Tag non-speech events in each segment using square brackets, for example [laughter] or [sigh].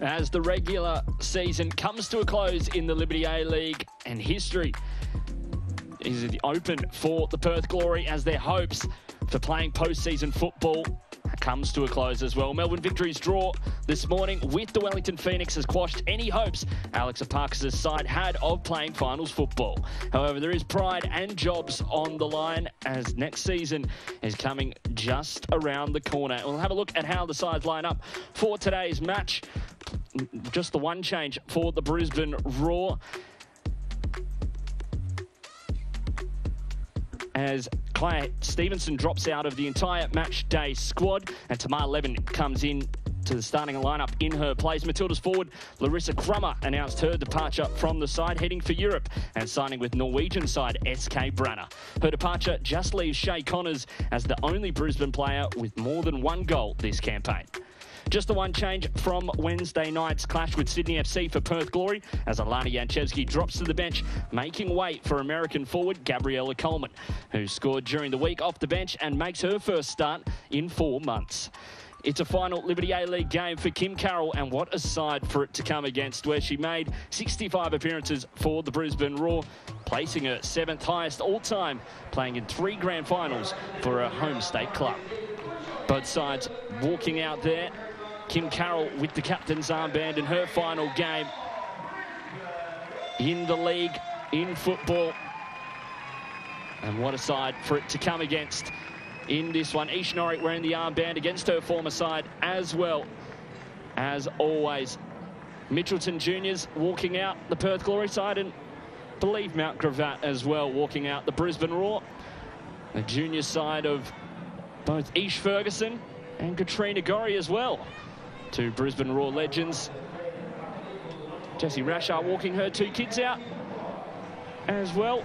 as the regular season comes to a close in the Liberty A League and history is open for the Perth Glory as their hopes for playing postseason football comes to a close as well. Melbourne Victory's draw this morning with the Wellington Phoenix has quashed any hopes Alex Epakis' side had of playing finals football. However, there is pride and jobs on the line as next season is coming just around the corner. We'll have a look at how the sides line up for today's match. Just the one change for the Brisbane Roar. as Claire Stevenson drops out of the entire match day squad and Tamar Levin comes in to the starting lineup in her place. Matilda's forward Larissa Crummer announced her departure from the side, heading for Europe and signing with Norwegian side SK Branner. Her departure just leaves Shea Connors as the only Brisbane player with more than one goal this campaign. Just the one change from Wednesday night's clash with Sydney FC for Perth Glory as Alana Jancevski drops to the bench, making way for American forward Gabriella Coleman, who scored during the week off the bench and makes her first start in four months. It's a final Liberty A-League game for Kim Carroll, and what a side for it to come against, where she made 65 appearances for the Brisbane Roar, placing her seventh highest all-time, playing in three grand finals for her home state club. Both sides walking out there Kim Carroll with the captain's armband in her final game in the league, in football. And what a side for it to come against in this one. Ish Norrie wearing the armband against her former side as well. As always, Mitchelton Juniors walking out the Perth Glory side and believe Mount Gravatt as well walking out the Brisbane Roar. The junior side of both Ish Ferguson and Katrina Gorry as well two Brisbane Roar legends. Jessie Rasschaert walking her two kids out as well.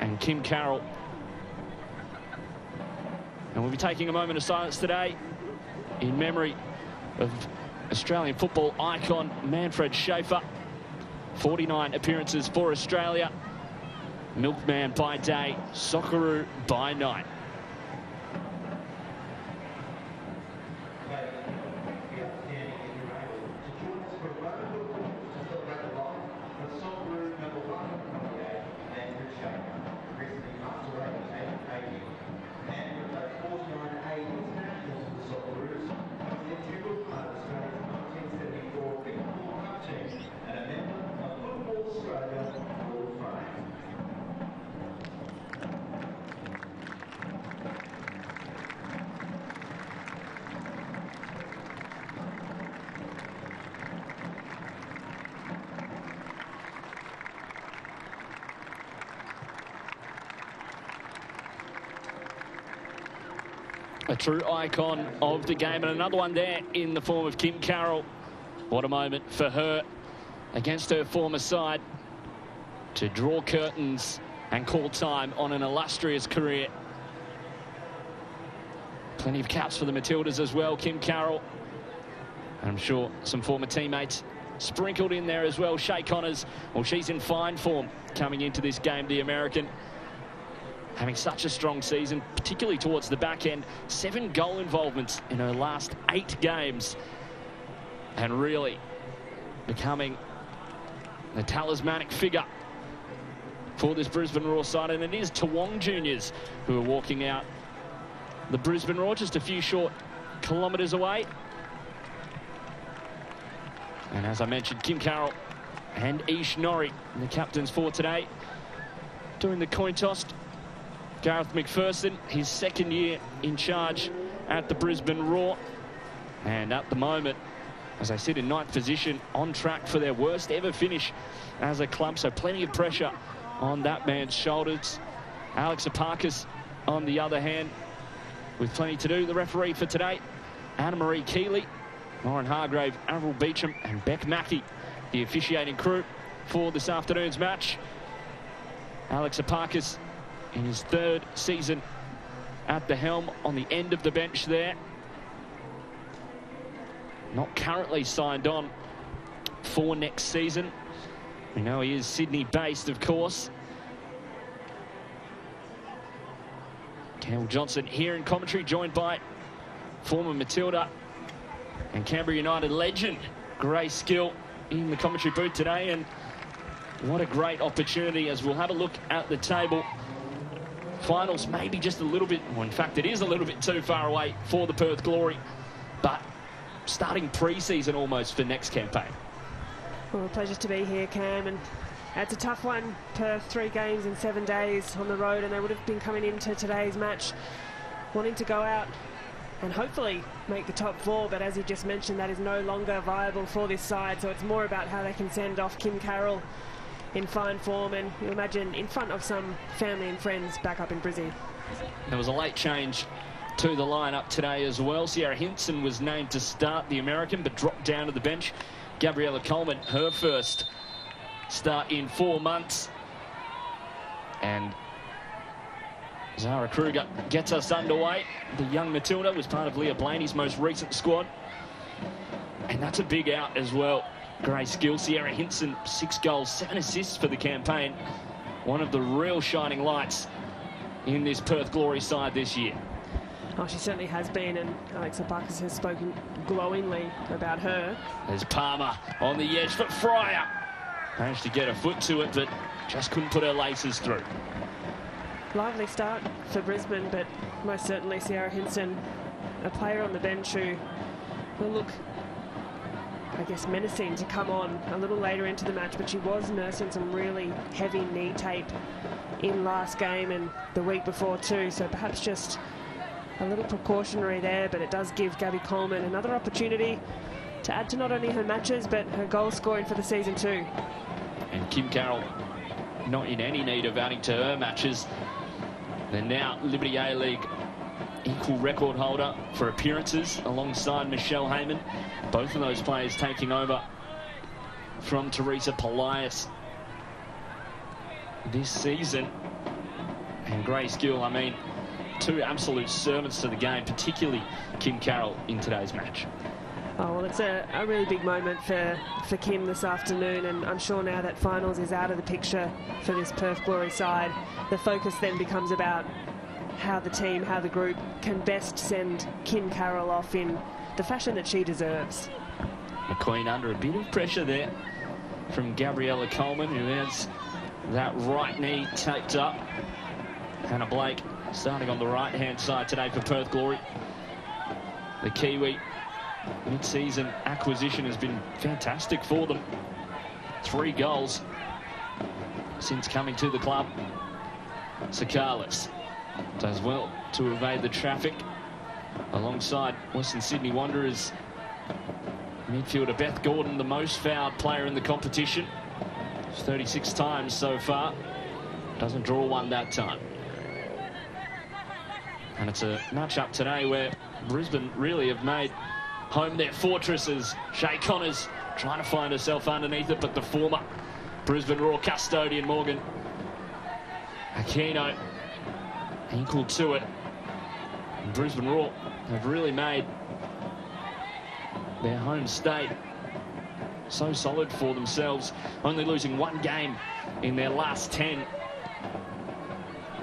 And Kim Carroll. And we'll be taking a moment of silence today in memory of Australian football icon Manfred Schaefer. 49 appearances for Australia. Milkman by day, Socceroo by night. True icon of the game. And another one there in the form of Kim Carroll. What a moment for her against her former side to draw curtains and call time on an illustrious career. Plenty of caps for the Matildas as well, Kim Carroll. I'm sure some former teammates sprinkled in there as well. Shea Connors, well, she's in fine form coming into this game, the American having such a strong season, particularly towards the back end. Seven goal involvements in her last eight games. And really becoming a talismanic figure for this Brisbane Roar side. And it is Toowong Juniors who are walking out the Brisbane Roar just a few short kilometres away. And as I mentioned, Kim Carroll and Ish Norrie, the captains for today, doing the coin toss Garrath McPherson, his second year in charge at the Brisbane Roar. And at the moment, as I said, in ninth position, on track for their worst ever finish as a club. So plenty of pressure on that man's shoulders. Alex Epakis, on the other hand, with plenty to do. The referee for today, Anna-Marie Keeley, Lauren Hargrave, Avril Beecham and Beck Mackey, the officiating crew for this afternoon's match. Alex Epakis in his third season at the helm on the end of the bench there. Not currently signed on for next season. We know he is Sydney-based, of course. Campbell Johnson here in commentary, joined by former Matilda And Canberra United legend, Grace Gill, in the commentary booth today. And what a great opportunity as we'll have a look at the table. Finals maybe just a little bit, well, in fact, it is a little bit too far away for the Perth Glory. But starting pre-season almost for next campaign. Well, a pleasure to be here, Cam. And it's a tough one. Perth, three games in seven days on the road, and they would have been coming into today's match wanting to go out and hopefully make the top four. But as you just mentioned, that is no longer viable for this side. So it's more about how they can send off Kim Carroll in fine form and you imagine in front of some family and friends back up in Brizzy. There was a late change to the lineup today as well. Cyera Hintzen was named to start the American but dropped down to the bench. Gabriella Coleman, her first start in four months. And Zara Kruger gets us underway. The young Matilda was part of Leah Blayney's most recent squad. And that's a big out as well. Grace Gill, Cyera Hintzen, six goals, seven assists for the campaign. One of the real shining lights in this Perth Glory side this year. Oh, she certainly has been, and Alex Epakis has spoken glowingly about her. There's Palmer on the edge, but Freier managed to get a foot to it, but just couldn't put her laces through. Lively start for Brisbane, but most certainly Cyera Hintzen, a player on the bench who will look, I guess, menacing to come on a little later into the match, but she was nursing some really heavy knee tape in last game and the week before too, so perhaps just a little precautionary there, but it does give Gabby Coleman another opportunity to add to not only her matches, but her goal scoring for the season too. And Kim Carroll not in any need of adding to her matches. They're now Liberty A-League equal record holder for appearances alongside Michelle Heyman. Both of those players taking over from Teresa Polias this season. And Grace Gill, I mean, two absolute servants to the game, particularly Kim Carroll in today's match. Oh, well, it's a, a, really big moment for, for Kim this afternoon, and I'm sure now that finals is out of the picture for this Perth Glory side, the focus then becomes about how the team, how the group can best send Kim Carroll off in the fashion that she deserves. McQueen under a bit of pressure there from Gabriella Coleman, who has that right knee taped up. Hannah Blake starting on the right-hand side today for Perth Glory. The Kiwi mid-season acquisition has been fantastic for them. Three goals since coming to the club. Sakalis does well to evade the traffic alongside Western Sydney Wanderers midfielder Beth Gordon, the most fouled player in the competition. 36 times so far. Doesn't draw one that time. And it's a match-up today where Brisbane really have made home their fortresses. Shea Connors trying to find herself underneath it, but the former Brisbane Roar custodian, Morgan Aquino, equal to it. And Brisbane Roar have really made their home state so solid for themselves, only losing one game in their last 10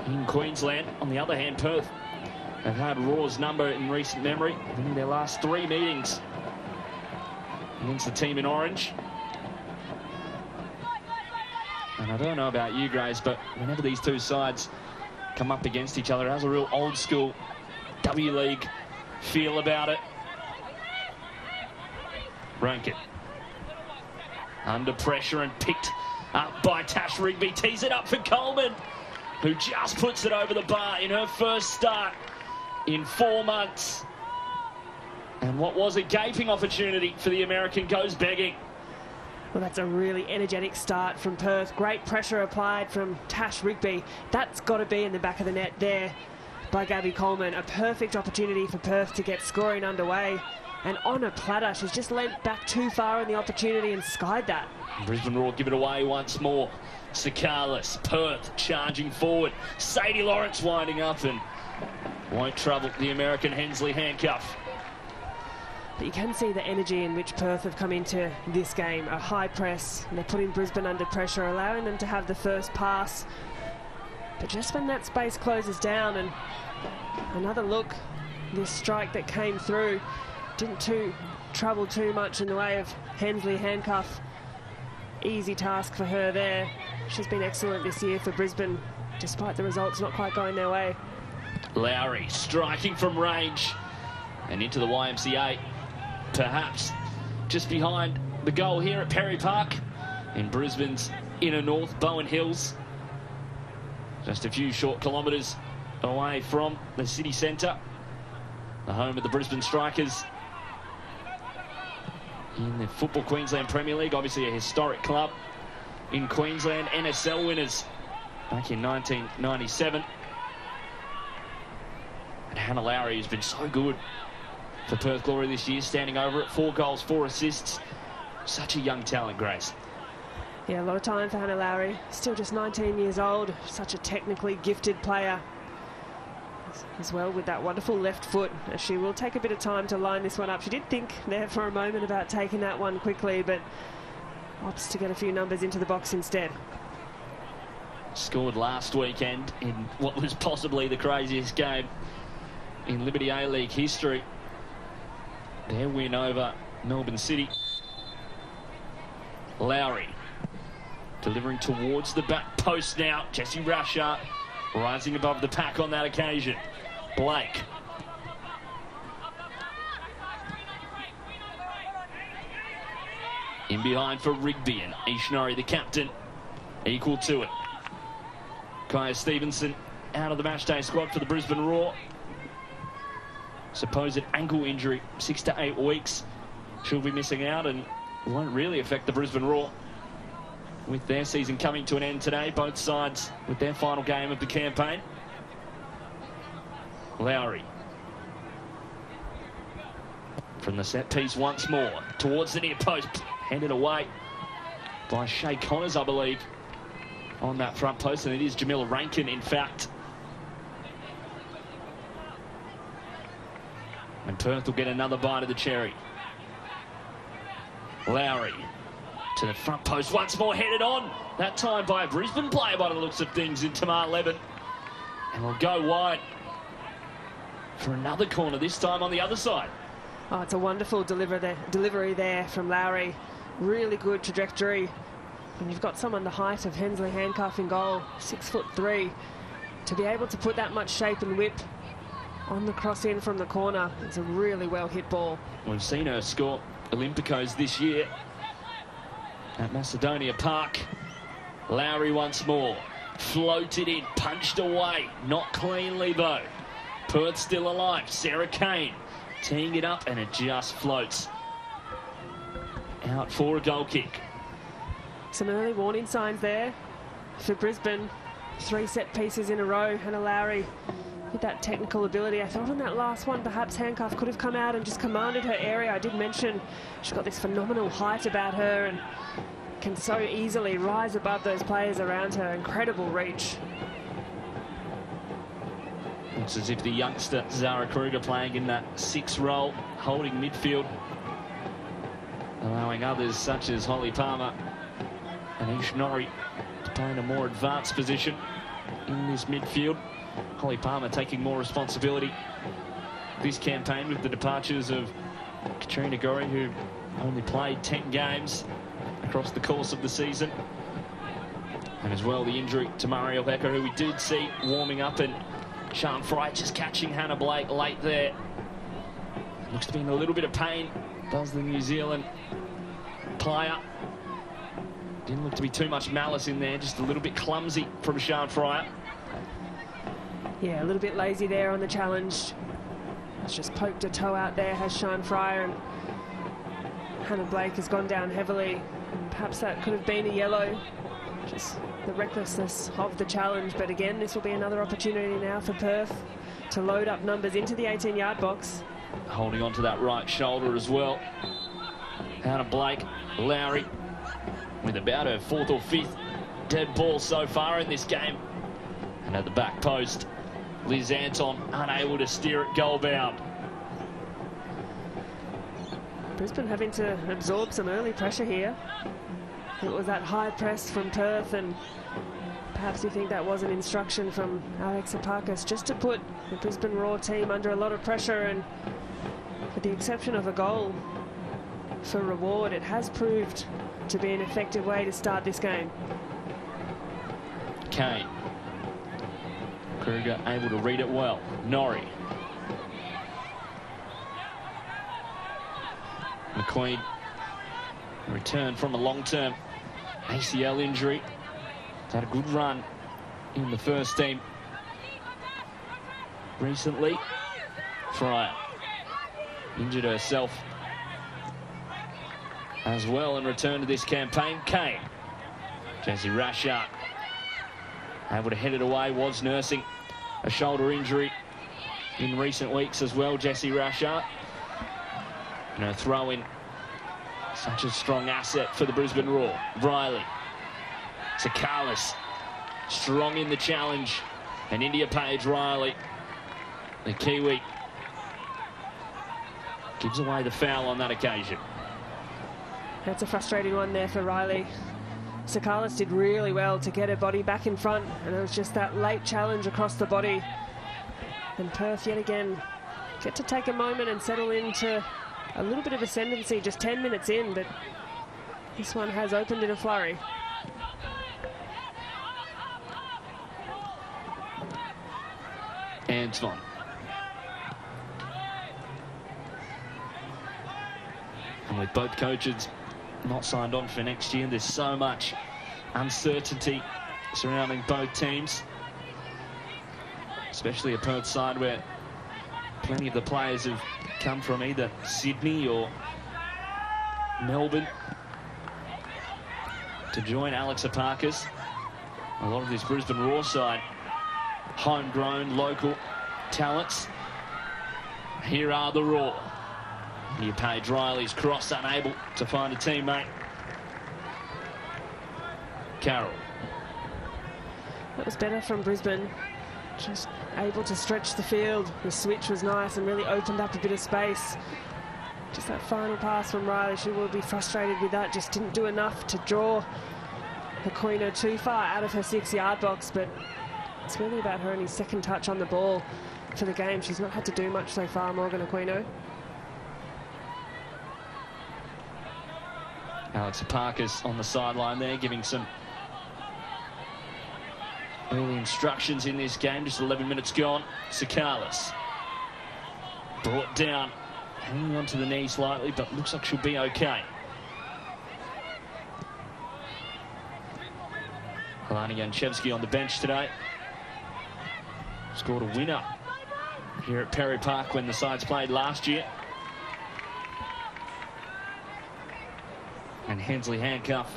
in Queensland. On the other hand, Perth have had Roar's number in recent memory, winning their last three meetings against the team in orange. And I don't know about you, Grace, but whenever these two sides come up against each other, it has a real old school W League feel about it. Rankin under pressure and picked up by Tash Rigby. Tees it up for Coleman, who just puts it over the bar in her first start in four months. And what was a gaping opportunity for the American goes begging. Well, that's a really energetic start from Perth. Great pressure applied from Tash Rigby. That's got to be in the back of the net there by Gabby Coleman. A perfect opportunity for Perth to get scoring underway. And on a platter, she's just leant back too far on the opportunity and skied that. Brisbane Roar give it away once more. Sakalis, Perth charging forward. Sadie Lawrence winding up and won't trouble the American Hensley Hancuff. But you can see the energy in which Perth have come into this game. A high press, and they're putting Brisbane under pressure, allowing them to have the first pass. But just when that space closes down and another look, this strike that came through didn't too trouble too much in the way of Hensley Hancuff. Easy task for her there. She's been excellent this year for Brisbane, despite the results not quite going their way. Lowry striking from range and into the YMCA. Perhaps just behind the goal here at Perry Park in Brisbane's inner north, Bowen Hills. Just a few short kilometres away from the city centre, the home of the Brisbane Strikers in the Football Queensland Premier League, obviously a historic club in Queensland, NSL winners back in 1997. And Hana Lowry has been so good for Perth Glory this year, standing over it, four goals, four assists. Such a young talent, Grace. Yeah, a lot of time for Hana Lowry. Still just 19 years old. Such a technically gifted player as well with that wonderful left foot. She will take a bit of time to line this one up. She did think there for a moment about taking that one quickly, but opts to get a few numbers into the box instead. Scored last weekend in what was possibly the craziest game in Liberty A-League history. Their win over Melbourne City. Lowry delivering towards the back post now. Jesse Rasschaert rising above the pack on that occasion. Blake. In behind for Rigby and Ishonori, the captain, equal to it. Kyah Stevenson out of the matchday squad for the Brisbane Roar. Supposed ankle injury, six to eight weeks. She'll be missing out and won't really affect the Brisbane Roar with their season coming to an end today. Both sides with their final game of the campaign. Lowry. From the set piece once more. Towards the near post. Handed away by Shea Connors, I believe, on that front post. And it is Jamilla Rankin, in fact. And Perth will get another bite of the cherry. Lowry to the front post once more, headed on. That time by a Brisbane player by the looks of things in Tamar Levin. And we'll go wide for another corner, this time on the other side. Oh, it's a wonderful deliver there, delivery there from Lowry. Really good trajectory. And you've got someone the height of Hensley Hancuff in goal, six foot three. To be able to put that much shape and whip on the cross in from the corner, it's a really well hit ball. We've seen her score Olympicos this year at Macedonia Park. Lowry once more. Floated in, punched away. Not cleanly though. Perth still alive. Sarah Kane teeing it up and it just floats. Out for a goal kick. Some early warning signs there for Brisbane. Three set pieces in a row. Hana Lowry with that technical ability. I thought on that last one, perhaps Hancuff could have come out and just commanded her area. I did mention she's got this phenomenal height about her and can so easily rise above those players around her. Incredible reach. It's as if the youngster Zara Kruger playing in that six role, holding midfield, allowing others such as Holly Palmer and Ishonori to play in a more advanced position in this midfield. Holly Palmer taking more responsibility this campaign with the departures of Katrina Gorry, who only played 10 games across the course of the season. And as well, the injury to Mariel Hecher, who we did see warming up, and Sharn Freier just catching Hannah Blake late there. Looks to be in a little bit of pain, does the New Zealand player. Didn't look to be too much malice in there, just a little bit clumsy from Sharn Freier. Yeah, a little bit lazy there on the challenge. It's just poked a toe out there, has Sharn Freier, and Hannah Blake has gone down heavily. Perhaps that could have been a yellow. Just the recklessness of the challenge. But again, this will be another opportunity now for Perth to load up numbers into the 18-yard box. Holding on to that right shoulder as well. Hannah Blake, Lowry, with about her fourth or fifth dead ball so far in this game. And at the back post, Liz Anton unable to steer it goal bound. Brisbane having to absorb some early pressure here. It was that high press from Perth and perhaps you think that was an instruction from Alex Epakis just to put the Brisbane Roar team under a lot of pressure and with the exception of a goal for reward. It has proved to be an effective way to start this game. Kane. Kruger able to read it well. Norrie. McQueen returned from a long-term ACL injury. Had a good run in the first team recently. Freier injured herself as well and returned to this campaign. Kane. Jesse Rasschaert able to head it away, was nursing a shoulder injury in recent weeks as well, Jesse. And her throw in such a strong asset for the Brisbane Roar. Riley. Sakalis strong in the challenge. And Indiah-Paige Riley, the Kiwi, gives away the foul on that occasion. That's a frustrating one there for Riley. Sakalis did really well to get her body back in front, and it was just that late challenge across the body. And Perth yet again get to take a moment and settle into a little bit of ascendancy just 10 minutes in, but this one has opened in a flurry. Anton. And with both coaches not signed on for next year, there's so much uncertainty surrounding both teams. Especially a Perth side where plenty of the players have come from either Sydney or Melbourne to join Alex Epakis. A lot of this Brisbane Roar side, homegrown, local talents. Here are the Roar. Here Paige Riley's cross, unable to find a teammate. Carroll. That was better from Brisbane. Just able to stretch the field. The switch was nice and really opened up a bit of space. Just that final pass from Riley, she will be frustrated with that. Just didn't do enough to draw Aquino too far out of her six-yard box, but it's really about her only second touch on the ball for the game. She's not had to do much so far, Morgan Aquino. Alex Epakis on the sideline there, giving some early instructions in this game. Just 11 minutes gone. Sakalis brought down, hanging onto the knee slightly, but looks like she'll be okay. Alana Jancevski on the bench today. Scored a winner here at Perry Park when the sides played last year. And Hensley Hancuff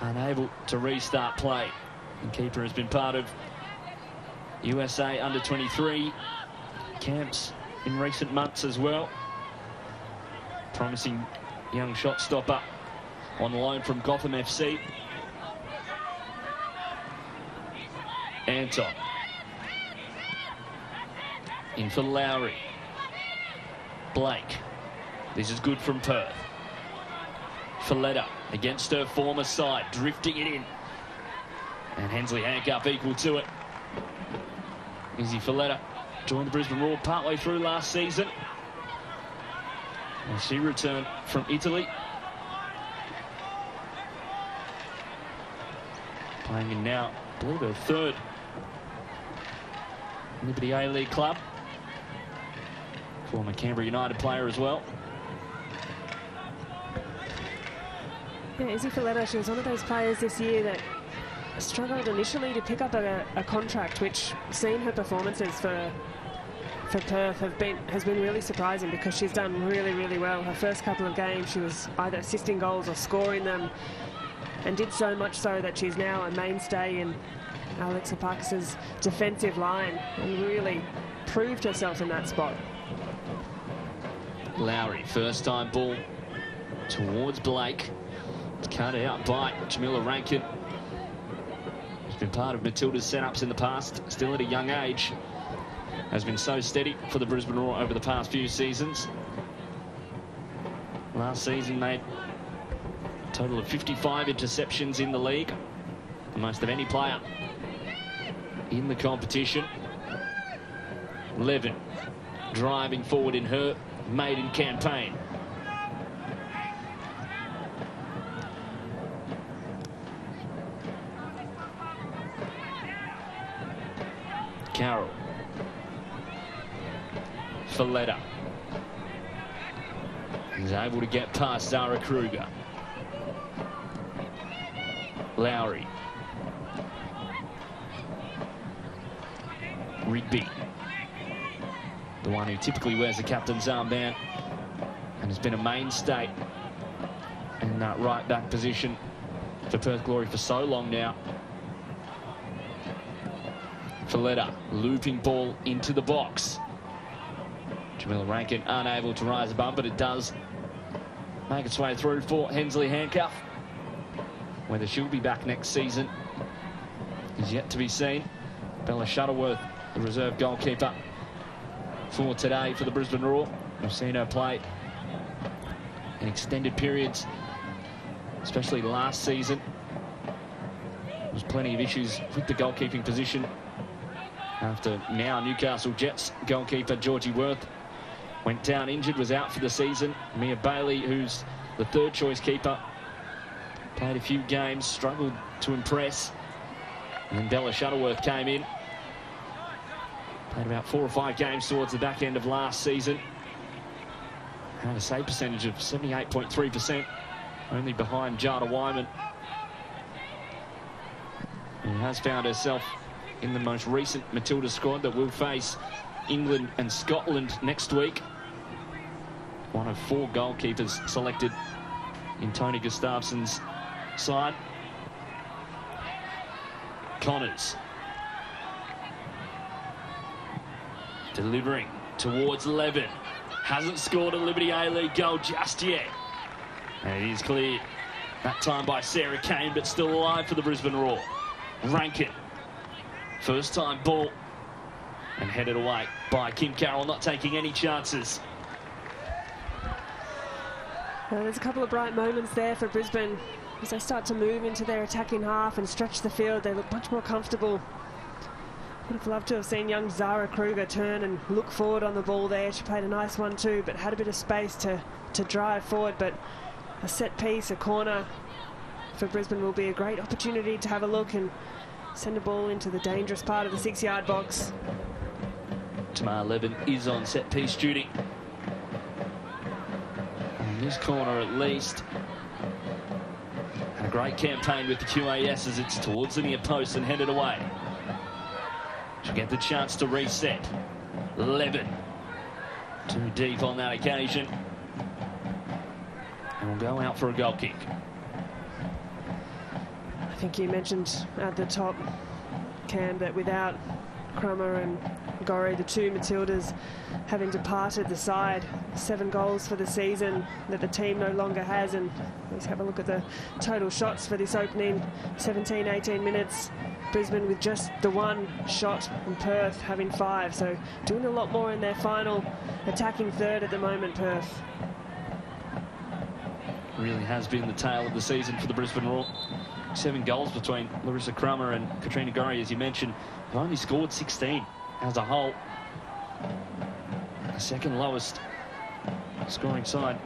unable to restart play. And keeper has been part of USA under 23 camps in recent months as well. Promising young shot stopper on loan from Gotham FC. Anton. In for Lowry. Blake. This is good from Perth. Foletta against her former side, drifting it in. And Hensley Hancuff equal to it. Izzy Foletta joined the Brisbane Roar partway through last season. And she returned from Italy. Playing in now, I believe her third Liberty A-League club. Former Canberra United player as well. Yeah, Izzy she was one of those players this year that struggled initially to pick up a, a contract, which, seeing her performances for for Perth have been has been really surprising because she's done really, really well. Her first couple of games, she was either assisting goals or scoring them, and did so much so that she's now a mainstay in Alex Epakis's defensive line and really proved herself in that spot. Lowry, first time ball towards Blake. Cut out by Jamilla Rankin. She's been part of Matilda's setups in the past, still at a young age. Has been so steady for the Brisbane Roar over the past few seasons. Last season made a total of 55 interceptions in the league. The most of any player in the competition. Levin driving forward in her maiden campaign. Carroll. Foletta. He's able to get past Zara Kruger. Lowry. Rigby. The one who typically wears the captain's armband and has been a mainstay in that right back position for Perth Glory for so long now. Foletta, looping ball into the box. Jamilla Rankin unable to rise above, but it does make its way through for Hensley Hancuff. Whether she'll be back next season is yet to be seen. Bella Shuttleworth, the reserve goalkeeper for today for the Brisbane Roar. We've seen her play in extended periods, especially last season. There was plenty of issues with the goalkeeping position after now Newcastle Jets goalkeeper Georgie Worth went down injured, was out for the season. Mia Bailey, who's the third choice keeper, played a few games, struggled to impress. And Bella Shuttleworth came in. Played about four or five games towards the back end of last season. Had a save percentage of 78.3%, only behind Jada Whyman. And has found herself in the most recent Matilda squad that will face England and Scotland next week. One of four goalkeepers selected in Tony Gustavsson's side. Connors. Delivering towards Levin. Hasn't scored a Liberty A-League goal just yet. And it is cleared. That time by Sarah Kane, but still alive for the Brisbane Roar. Rankin. First time ball. And headed away by Kim Carroll, not taking any chances. Well, there's a couple of bright moments there for Brisbane as they start to move into their attacking half and stretch the field. They look much more comfortable. Would have loved to have seen young Zara Kruger turn and look forward on the ball there. She played a nice one too, but had a bit of space to, to drive forward. But a set piece, a corner for Brisbane will be a great opportunity to have a look and send a ball into the dangerous part of the six-yard box. Tamar Levin is on set piece duty. In this corner at least. And a great campaign with the QAS as it's towards the near post and headed away. She'll get the chance to reset. Levin. Too deep on that occasion. And will go out for a goal kick. I think you mentioned at the top, Cam, that without Crummer and Gorry, the two Matildas having departed the side, seven goals for the season that the team no longer has. And let's have a look at the total shots for this opening 17, 18 minutes. Brisbane with just the one shot and Perth having five. So doing a lot more in their final attacking third at the moment, Perth. Really has been the tale of the season for the Brisbane Roar. Seven goals between Larissa Crummer and Katrina Gorry, as you mentioned. Have only scored 16 as a whole. The second lowest scoring side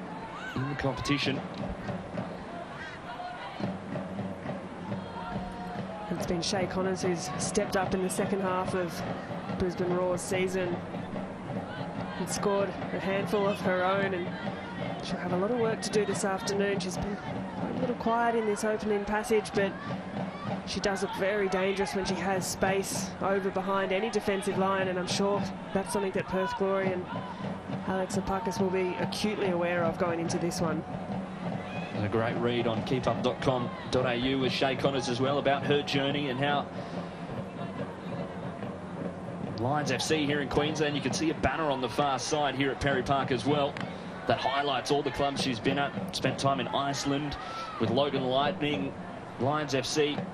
in the competition. It's been Shea Connors who's stepped up in the second half of Brisbane Roar's season and scored a handful of her own and she'll have a lot of work to do this afternoon. She's been quiet in this opening passage but she does look very dangerous when she has space over behind any defensive line and I'm sure that's something that Perth Glory and Alex Epakis will be acutely aware of going into this one. And a great read on keepup.com.au with Shea Connors as well about her journey and how Lions FC here in Queensland. You can see a banner on the far side here at Perry Park as well that highlights all the clubs she's been at. Spent time in Iceland with Logan Lightning, Lions FC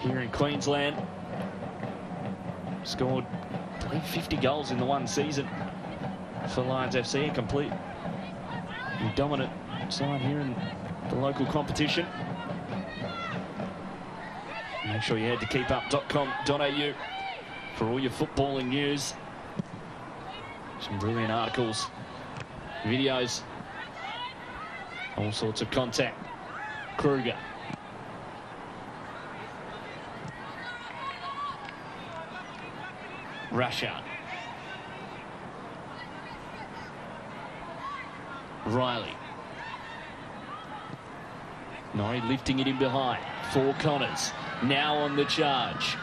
here in Queensland. Scored, believe, 50 goals in the one season for Lions FC, a complete and dominant side here in the local competition. Make sure you head to keepup.com.au for all your footballing news. Some brilliant articles, videos, all sorts of contact. Kruger. Rasschaert. Riley. Norrie lifting it in behind for Connors. Now on the charge.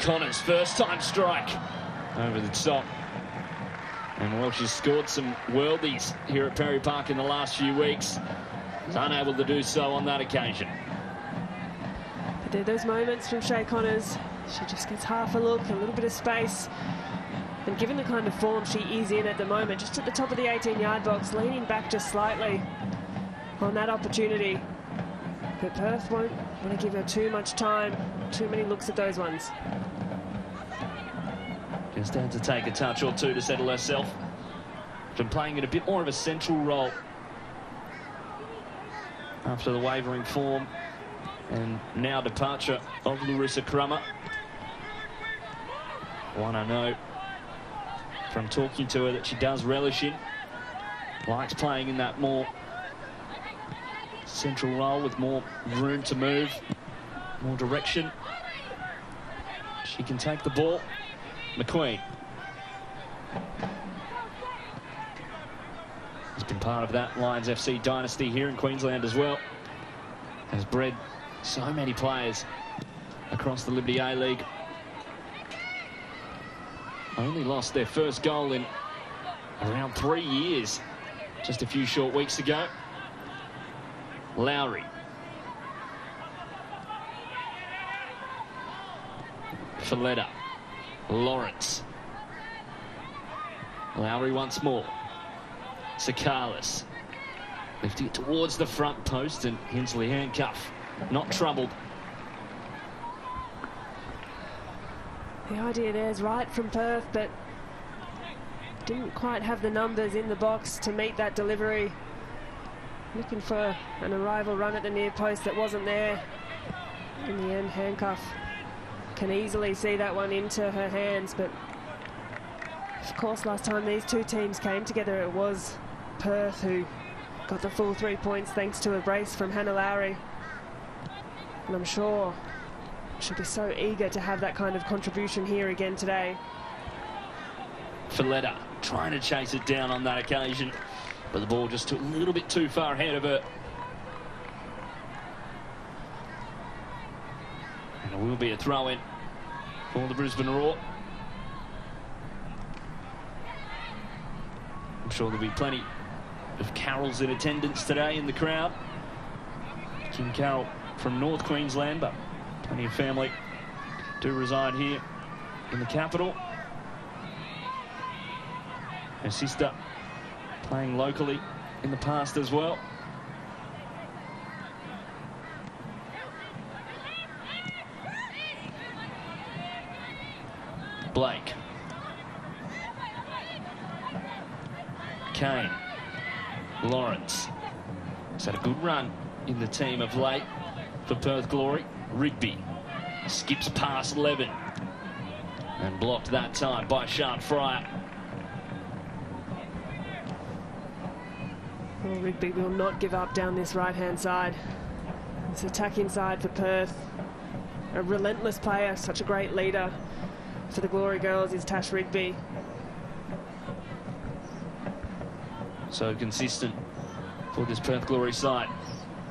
Connors, first time strike over the top. And well, she's scored some worldies here at Perry Park in the last few weeks. Was unable to do so on that occasion. But there are those moments from Shea Connors. She just gets half a look, a little bit of space. And given the kind of form she is in at the moment, just at the top of the 18-yard box, leaning back just slightly on that opportunity. But Perth won't want to give her too much time, too many looks at those ones. Had to take a touch or two to settle herself. Been playing in a bit more of a central role after the wavering form and now departure of Larissa Crummer. One I know oh. from talking to her that she does relish in. Likes playing in that more central role with more room to move, more direction. She can take the ball. McQueen. He's been part of that Lions FC dynasty here in Queensland as well. Has bred so many players across the Liberty A-League. Only lost their first goal in around three years, just a few short weeks ago. Lowry. Foletta. Lawrence. Lowry once more. Sakalis. Lifting it towards the front post and Hensley Hancuff. Not troubled. The idea there is right from Perth, but didn't quite have the numbers in the box to meet that delivery. Looking for an arrival run at the near post that wasn't there. In the end, Hancuff can easily see that one into her hands, but of course last time these two teams came together it was Perth who got the full three points thanks to a brace from Hana Lowry. And I'm sure she'll be so eager to have that kind of contribution here again today. Foletta trying to chase it down on that occasion, but the ball just took a little bit too far ahead of her. And it will be a throw in for the Brisbane Roar. I'm sure there'll be plenty of Carrolls in attendance today in the crowd. Kim Carroll from North Queensland, but plenty of family do reside here in the capital. Her sister playing locally in the past as well. Blake. Kane. Lawrence. He's had a good run in the team of late for Perth Glory. Rigby skips past Levin and blocked that time by Sharn Freier. Well, Rigby will not give up down this right-hand side. It's attack inside for Perth. A relentless player, such a great leader for the Glory Girls is Tash Rigby. So consistent for this Perth Glory side.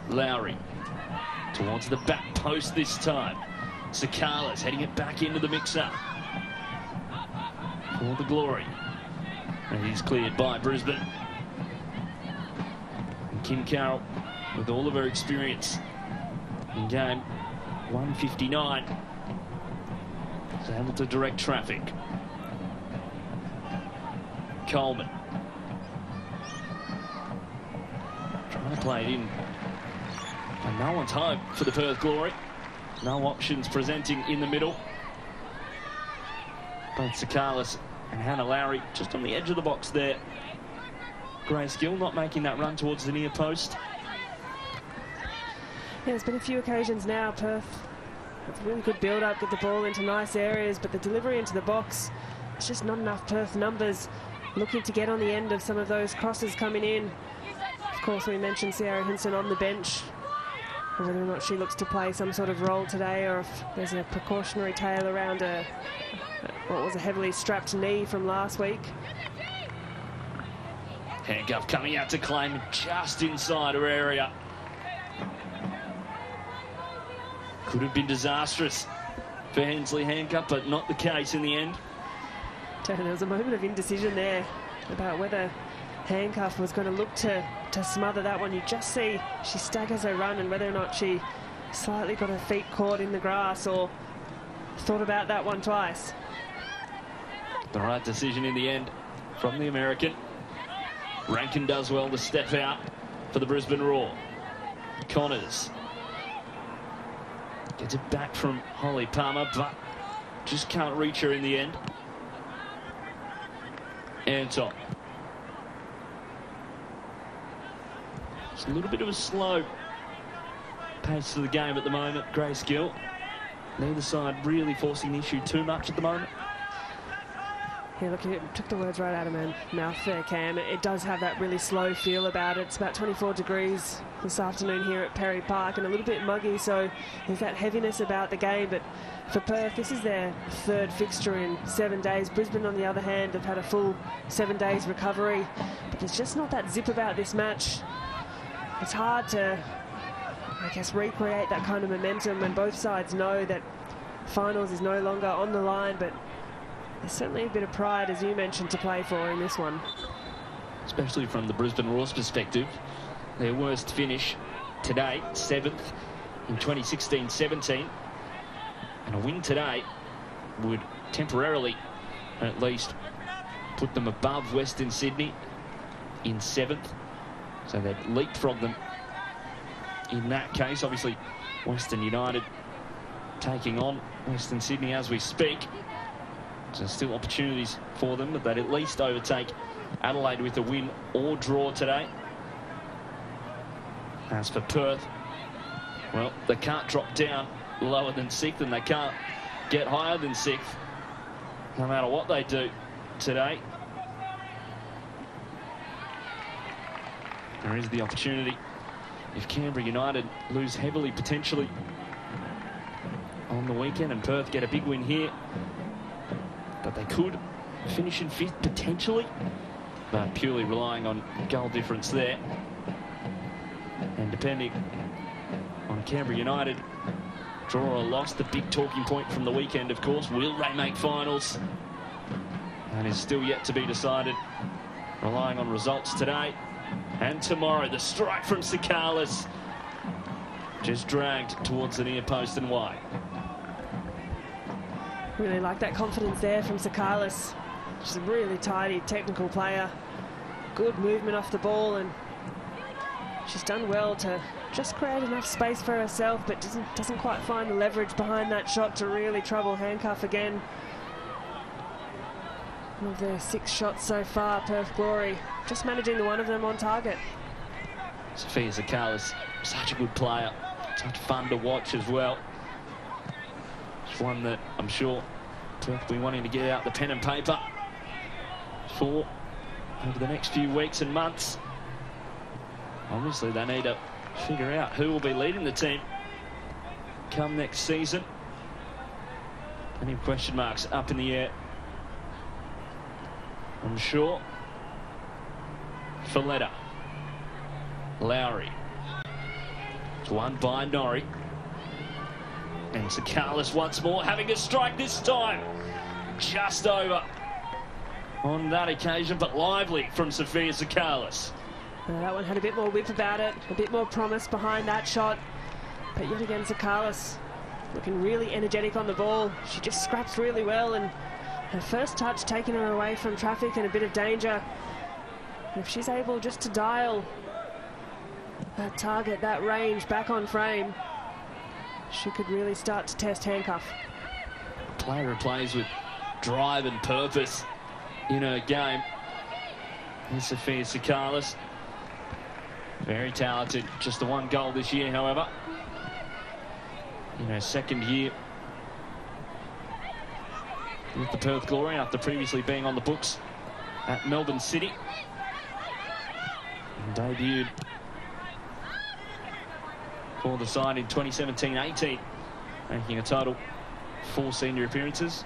Lowry towards the back post this time. Sakalis heading it back into the mixer for the Glory. And he's cleared by Brisbane. And Kim Carroll, with all of her experience in game 159, is able to direct traffic. Coleman. Trying to play it in. And no one's home for the Perth Glory. No options presenting in the middle. Both Sakalis and Hana Lowry just on the edge of the box there. Grace Gill not making that run towards the near post. Yeah, there's been a few occasions now, Perth. It's a really good build-up, get the ball into nice areas, but the delivery into the box, it's just not enough Perth numbers looking to get on the end of some of those crosses coming in. Of course, we mentioned Cyera Hintzen on the bench, whether or not she looks to play some sort of role today or if there's a precautionary tail around her what was a heavily strapped knee from last week. Hancuff coming out to claim just inside her area. Could have been disastrous for Hensley Hancuff, but not the case in the end. There was a moment of indecision there about whether Hancuff was going to look to, to smother that one. You just see she staggers her run and whether or not she slightly got her feet caught in the grass or thought about that one twice. The right decision in the end from the American. Rankin does well to step out for the Brisbane Roar. Connors gets it back from Holly Palmer, but just can't reach her in the end. Anton. It's a little bit of a slow pace to the game at the moment, Grace Gill. Neither side really forcing the issue too much at the moment. Yeah, look, it took the words right out of my mouth there, Cam. It does have that really slow feel about it. It's about 24 degrees this afternoon here at Perry Park and a little bit muggy, so there's that heaviness about the game. But for Perth, this is their third fixture in seven days. Brisbane, on the other hand, have had a full seven days recovery. But there's just not that zip about this match. It's hard to, I guess, recreate that kind of momentum when both sides know that finals is no longer on the line, but there's certainly a bit of pride, as you mentioned, to play for in this one. Especially from the Brisbane Roar's perspective. Their worst finish today, seventh in 2016-17. And a win today would temporarily, at least, put them above Western Sydney in seventh. So they'd leapfrog them in that case. Obviously, Western United taking on Western Sydney as we speak. So still opportunities for them, but they'd at least overtake Adelaide with a win or draw today. As for Perth, well, they can't drop down lower than sixth and they can't get higher than sixth, no matter what they do today. There is the opportunity if Canberra United lose heavily potentially on the weekend and Perth get a big win here but they could finish in fifth potentially, but purely relying on goal difference there. And depending on Canberra United, draw or loss, the big talking point from the weekend, of course, will they make finals? And is still yet to be decided, relying on results today and tomorrow. The strike from Sakalis just dragged towards the near post and wide. Really like that confidence there from Sakalis. She's a really tidy technical player. Good movement off the ball and she's done well to just create enough space for herself but doesn't, doesn't quite find the leverage behind that shot to really trouble Hancuff again. Of their six shots so far, Perth Glory, just managing the one of them on target. Sophia Sakalis, such a good player, such fun to watch as well. It's one that I'm sure Perth will be wanting to get out the pen and paper for over the next few weeks and months. Obviously, they need to figure out who will be leading the team come next season. Plenty of question marks up in the air. I'm sure. Foletta. Lowry. It's one by Norrie. And Sakalis once more having a strike this time. Just over on that occasion, but lively from Sophia Sakalis. Uh, that one had a bit more whip about it, a bit more promise behind that shot. But yet again, Sakalis looking really energetic on the ball. She just scraps really well and her first touch taking her away from traffic and a bit of danger. If she's able just to dial that target, that range back on frame, she could really start to test Hancuff. Player plays with drive and purpose in her game is Sophia Sakalis. Very talented. Just the one goal this year, however. In her second year with the Perth Glory after previously being on the books at Melbourne City. And debuted for the side in 2017-18, making a total four senior appearances.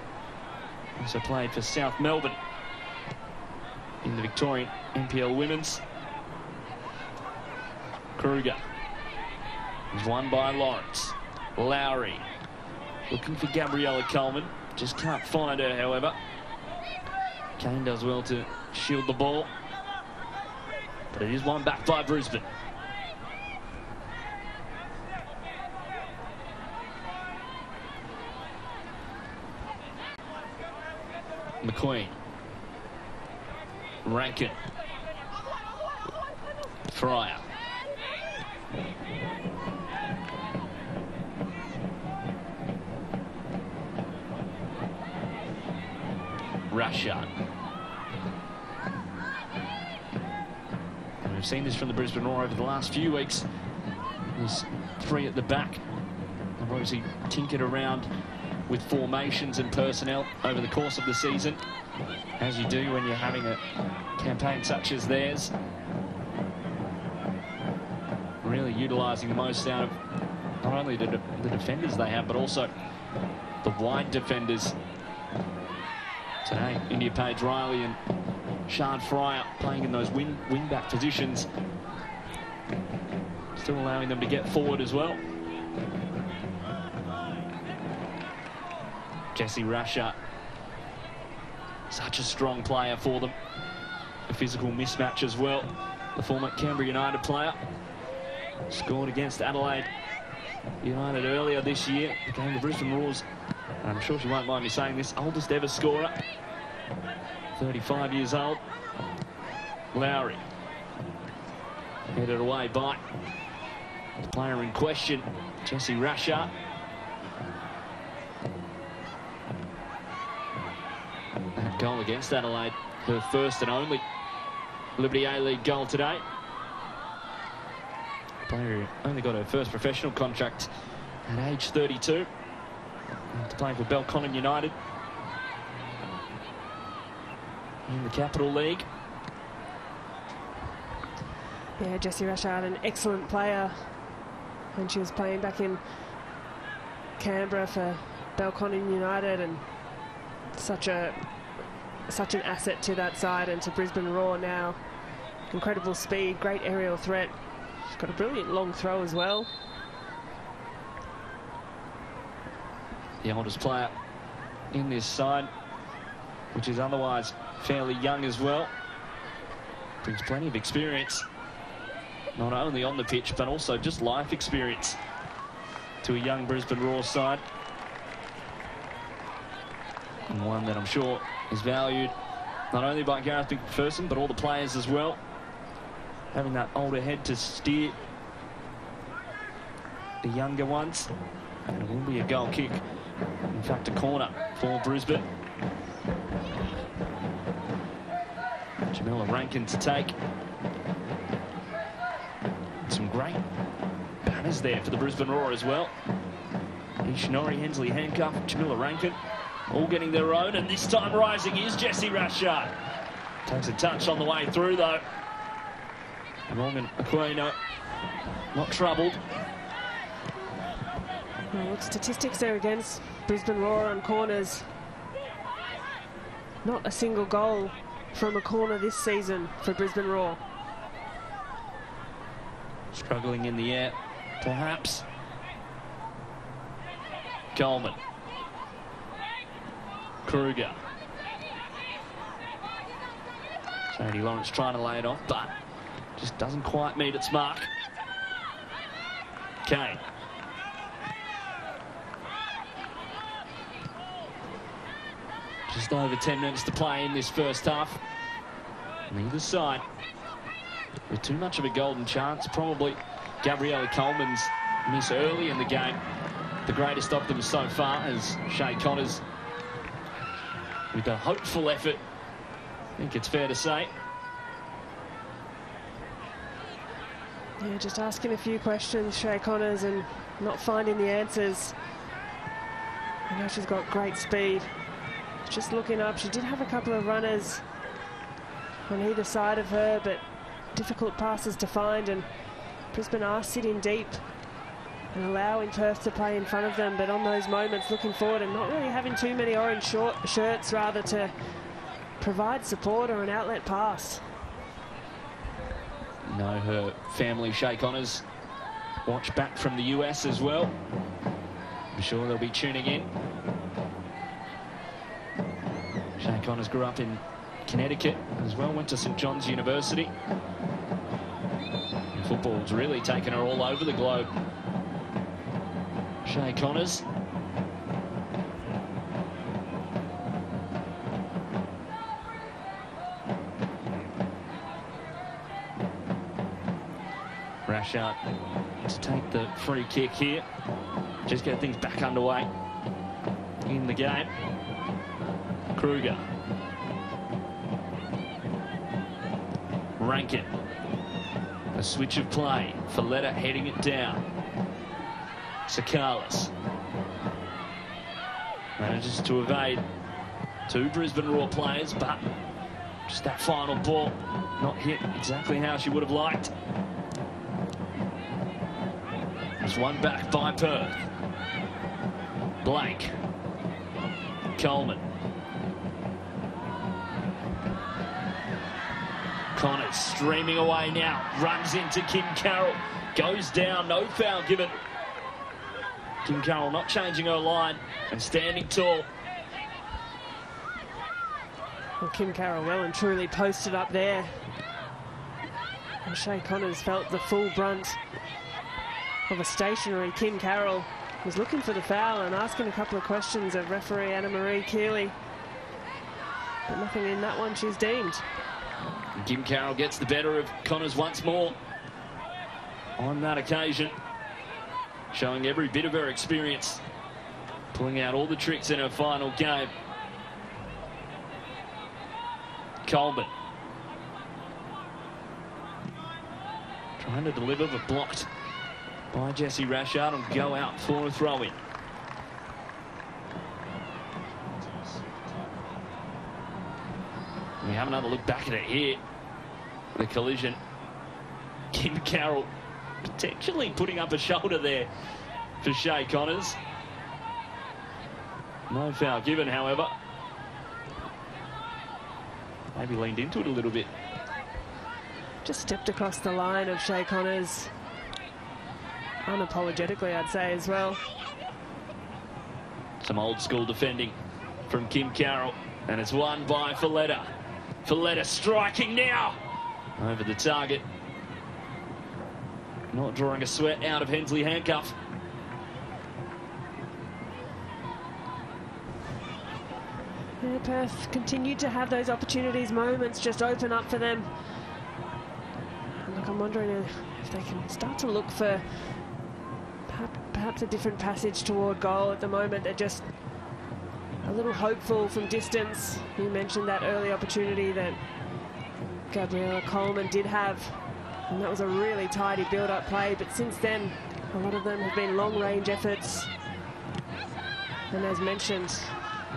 Also played for South Melbourne in the Victorian NPL Women's. Kruger is won by Lawrence. Lowry looking for Gabriella Coleman. Just can't find her, however. Kane does well to shield the ball. But it is one back by Brisbane. McQueen. Rankin. Freier. And we've seen this from the Brisbane Roar over the last few weeks. There's three at the back. They've obviously tinkered around with formations and personnel over the course of the season, as you do when you're having a campaign such as theirs. Really utilising the most out of not only the, de the defenders they have, but also the wide defenders. Today, Indiah-Paige Riley and Sharn Freier playing in those wing, wing back positions. Still allowing them to get forward as well. Jesse Rasschaert, such a strong player for them. A physical mismatch as well. The former Canberra United player scored against Adelaide United earlier this year. Became the Brisbane Roars, I'm sure she won't mind me saying this, oldest ever scorer. 35 years old. Lowry. Headed away by the player in question, Jesse Rasschaert. That goal against Adelaide, her first and only Liberty A-League goal today. Player only got her first professional contract at age 32 after playing for Belconnen United in the Capital League. Yeah, Jessie Rasschaert, an excellent player when she was playing back in Canberra for Belconnen United and such a such an asset to that side and to Brisbane Roar now. Incredible speed, great aerial threat. She's got a brilliant long throw as well. The oldest player in this side, which is otherwise fairly young as well. Brings plenty of experience, not only on the pitch, but also just life experience to a young Brisbane Roar side. And one that I'm sure is valued not only by Garrath McPherson, but all the players as well. Having that older head to steer the younger ones. And it will be a goal kick. In fact, a corner for Brisbane. Jamilla Rankin to take. Some great banners there for the Brisbane Roar as well. Ayesha Norrie, Hensley, Hancuff, Jamilla Rankin all getting their own, and this time rising is Jesse Rasschaert. Takes a touch on the way through, though. Morgan Aquino not troubled. Hmm, well, look, statistics there against Brisbane Roar on corners. Not a single goal from a corner this season for Brisbane Roar. Struggling in the air, perhaps. Coleman. Kruger. Sadie Lawrence trying to lay it off, but just doesn't quite meet its mark. Kane. Just over 10 minutes to play in this first half. Neither side with too much of a golden chance. Probably Gabriella Coleman's miss early in the game. The greatest of them so far as Shea Connors with a hopeful effort. I think it's fair to say. Yeah, just asking a few questions, Shea Connors, and not finding the answers. I know she's got great speed. Just looking up, she did have a couple of runners on either side of her, but difficult passes to find, and Brisbane are sitting deep and allowing Perth to play in front of them, but on those moments looking forward and not really having too many orange short shirts, rather to provide support or an outlet pass. Know her family, Shea Connors, watch back from the US as well. I'm sure they'll be tuning in. Shea Connors grew up in Connecticut as well, went to St John's University. And football's really taken her all over the globe. Shea Connors. Rasschaert to take the free kick here. Just get things back underway in the game. Kruger. Rankin. A switch of play. Foletta heading it down. Sakalis. Manages to evade two Brisbane Roar players, but just that final ball not hit exactly how she would have liked. It's one back by Perth. Blake. Coleman. Streaming away now. Runs into Kim Carroll. Goes down. No foul given. Kim Carroll not changing her line and standing tall. Well, Kim Carroll well and truly posted up there. And Shea Connors felt the full brunt of a stationary Kim Carroll. Was looking for the foul and asking a couple of questions of referee Anna Marie Keeley. But nothing in that one she's deemed. Kim Carroll gets the better of Connors once more on that occasion. Showing every bit of her experience. Pulling out all the tricks in her final game. Coleman. Trying to deliver, but blocked by Jesse Rasschaert and go out for a throw-in. We have another look back at it here. The collision. Kim Carroll potentially putting up a shoulder there for Shea Connors. No foul given, however. Maybe leaned into it a little bit. Just stepped across the line of Shea Connors. Unapologetically, I'd say, as well. Some old school defending from Kim Carroll. And it's won by Foletta. Foletta striking now over the target. Not drawing a sweat out of Hensley Hancuff. Yeah, Perth continued to have those opportunities, moments just open up for them. Look, I'm wondering uh, if they can start to look for perhaps a different passage toward goal at the moment. They're just a little hopeful from distance. You mentioned that early opportunity that Gabriella Coleman did have. And that was a really tidy build-up play. But since then, a lot of them have been long-range efforts. And as mentioned,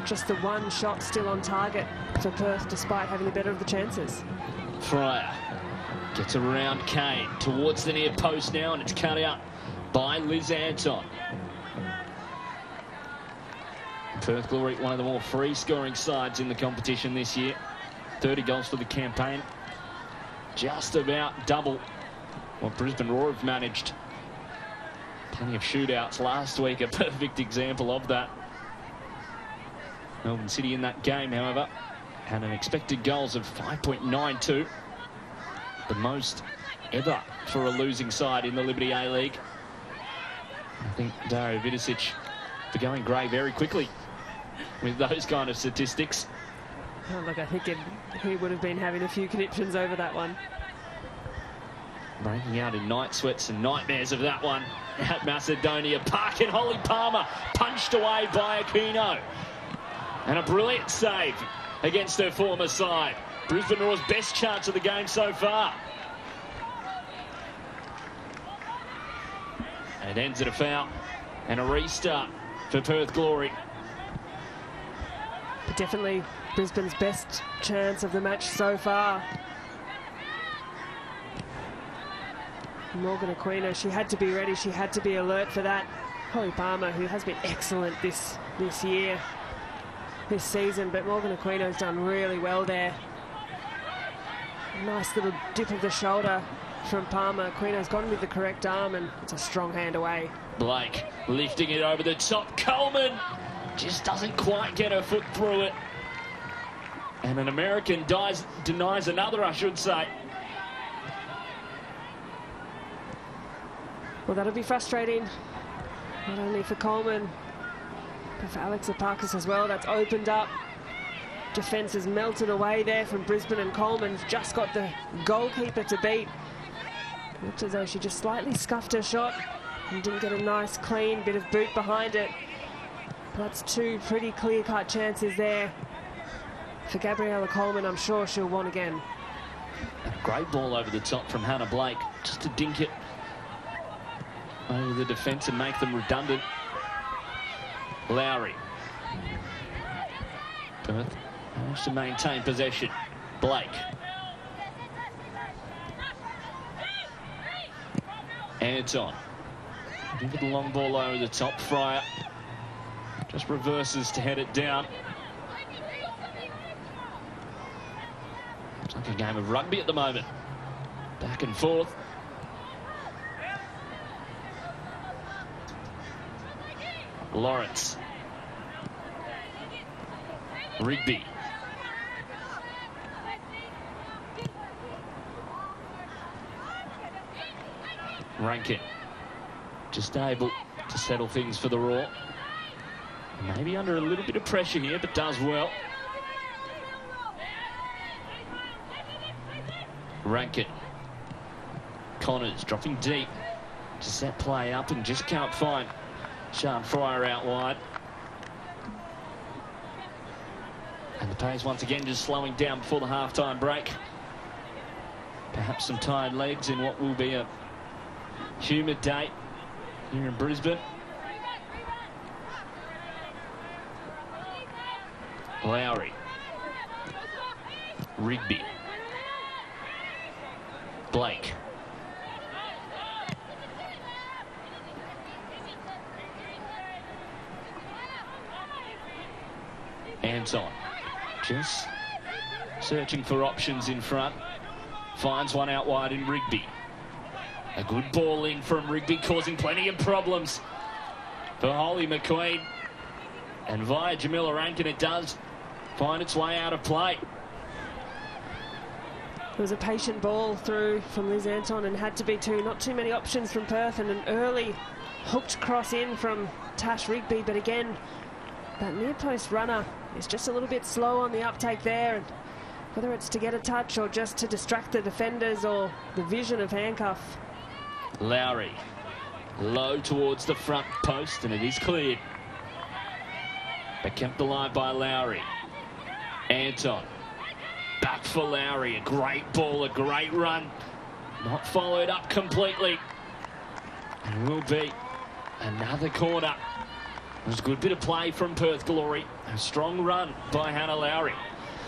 just the one shot still on target for Perth, despite having the better of the chances. Freier gets around Kane towards the near post now, and it's cut out by Liz Anton. Perth Glory, one of the more free-scoring sides in the competition this year. 30 goals for the campaign. Just about double what Brisbane Roar have managed. Plenty of shootouts last week, a [laughs] perfect example of that. Melbourne City in that game, however, had an expected goals of 5.92. The most ever for a losing side in the Liberty A-League. I think Dario Vidosic for going grey very quickly with those kind of statistics. Oh, look, I think it, he would have been having a few conniptions over that one. Breaking out in night sweats and nightmares of that one at Macedonia Park. And Holly Palmer punched away by Aquino. And a brilliant save against her former side. Brisbane Roar's best chance of the game so far. And it ends at a foul and a restart for Perth Glory. But definitely Brisbane's best chance of the match so far. Morgan Aquino, she had to be ready. She had to be alert for that. Holly Palmer, who has been excellent this, this year, this season, but Morgan Aquino's done really well there. Nice little dip of the shoulder from Palmer. Aquino's gone with the correct arm, and it's a strong hand away. Blake lifting it over the top. Coleman just doesn't quite get her foot through it. And an American dies, denies another, I should say. Well, that'll be frustrating, not only for Coleman, but for Alex Epakis as well. That's opened up. Defence has melted away there from Brisbane and Coleman's just got the goalkeeper to beat. Looked as though she just slightly scuffed her shot and didn't get a nice clean bit of boot behind it. That's two pretty clear-cut chances there. For Gabriella Coleman, I'm sure she'll want again. Great ball over the top from Hannah Blake, just to dink it over the defence and make them redundant. Lowry. Perth managed to maintain possession. Blake. Anton. Give it a long ball over the top. Freier just reverses to head it down. It's like a game of rugby at the moment. Back and forth. Lawrence. Rigby. Rankin. Just able to settle things for the Roar. Maybe under a little bit of pressure here, but does well. Rankin. Connors dropping deep to set play up and just can't find Sharn Freier out wide. And the pace once again just slowing down before the half-time break. Perhaps some tired legs in what will be a humid day here in Brisbane. Lowry. Rigby. Blake. Anton. Just searching for options in front. Finds one out wide in Rigby. A good ball in from Rigby, causing plenty of problems for Holly McQueen. And via Jamilla Rankin, it does find its way out of play. It was a patient ball through from Liz Anton and had to be two. Not too many options from Perth and an early hooked cross in from Tash Rigby. But again, that near post runner is just a little bit slow on the uptake there. And whether it's to get a touch or just to distract the defenders or the vision of Hancuff. Lowry low towards the front post and it is cleared. But kept alive by Lowry. Anton. Back for Lowry. A great ball, a great run. Not followed up completely. And will be another corner. It was a good bit of play from Perth Glory. A strong run by Hana Lowry.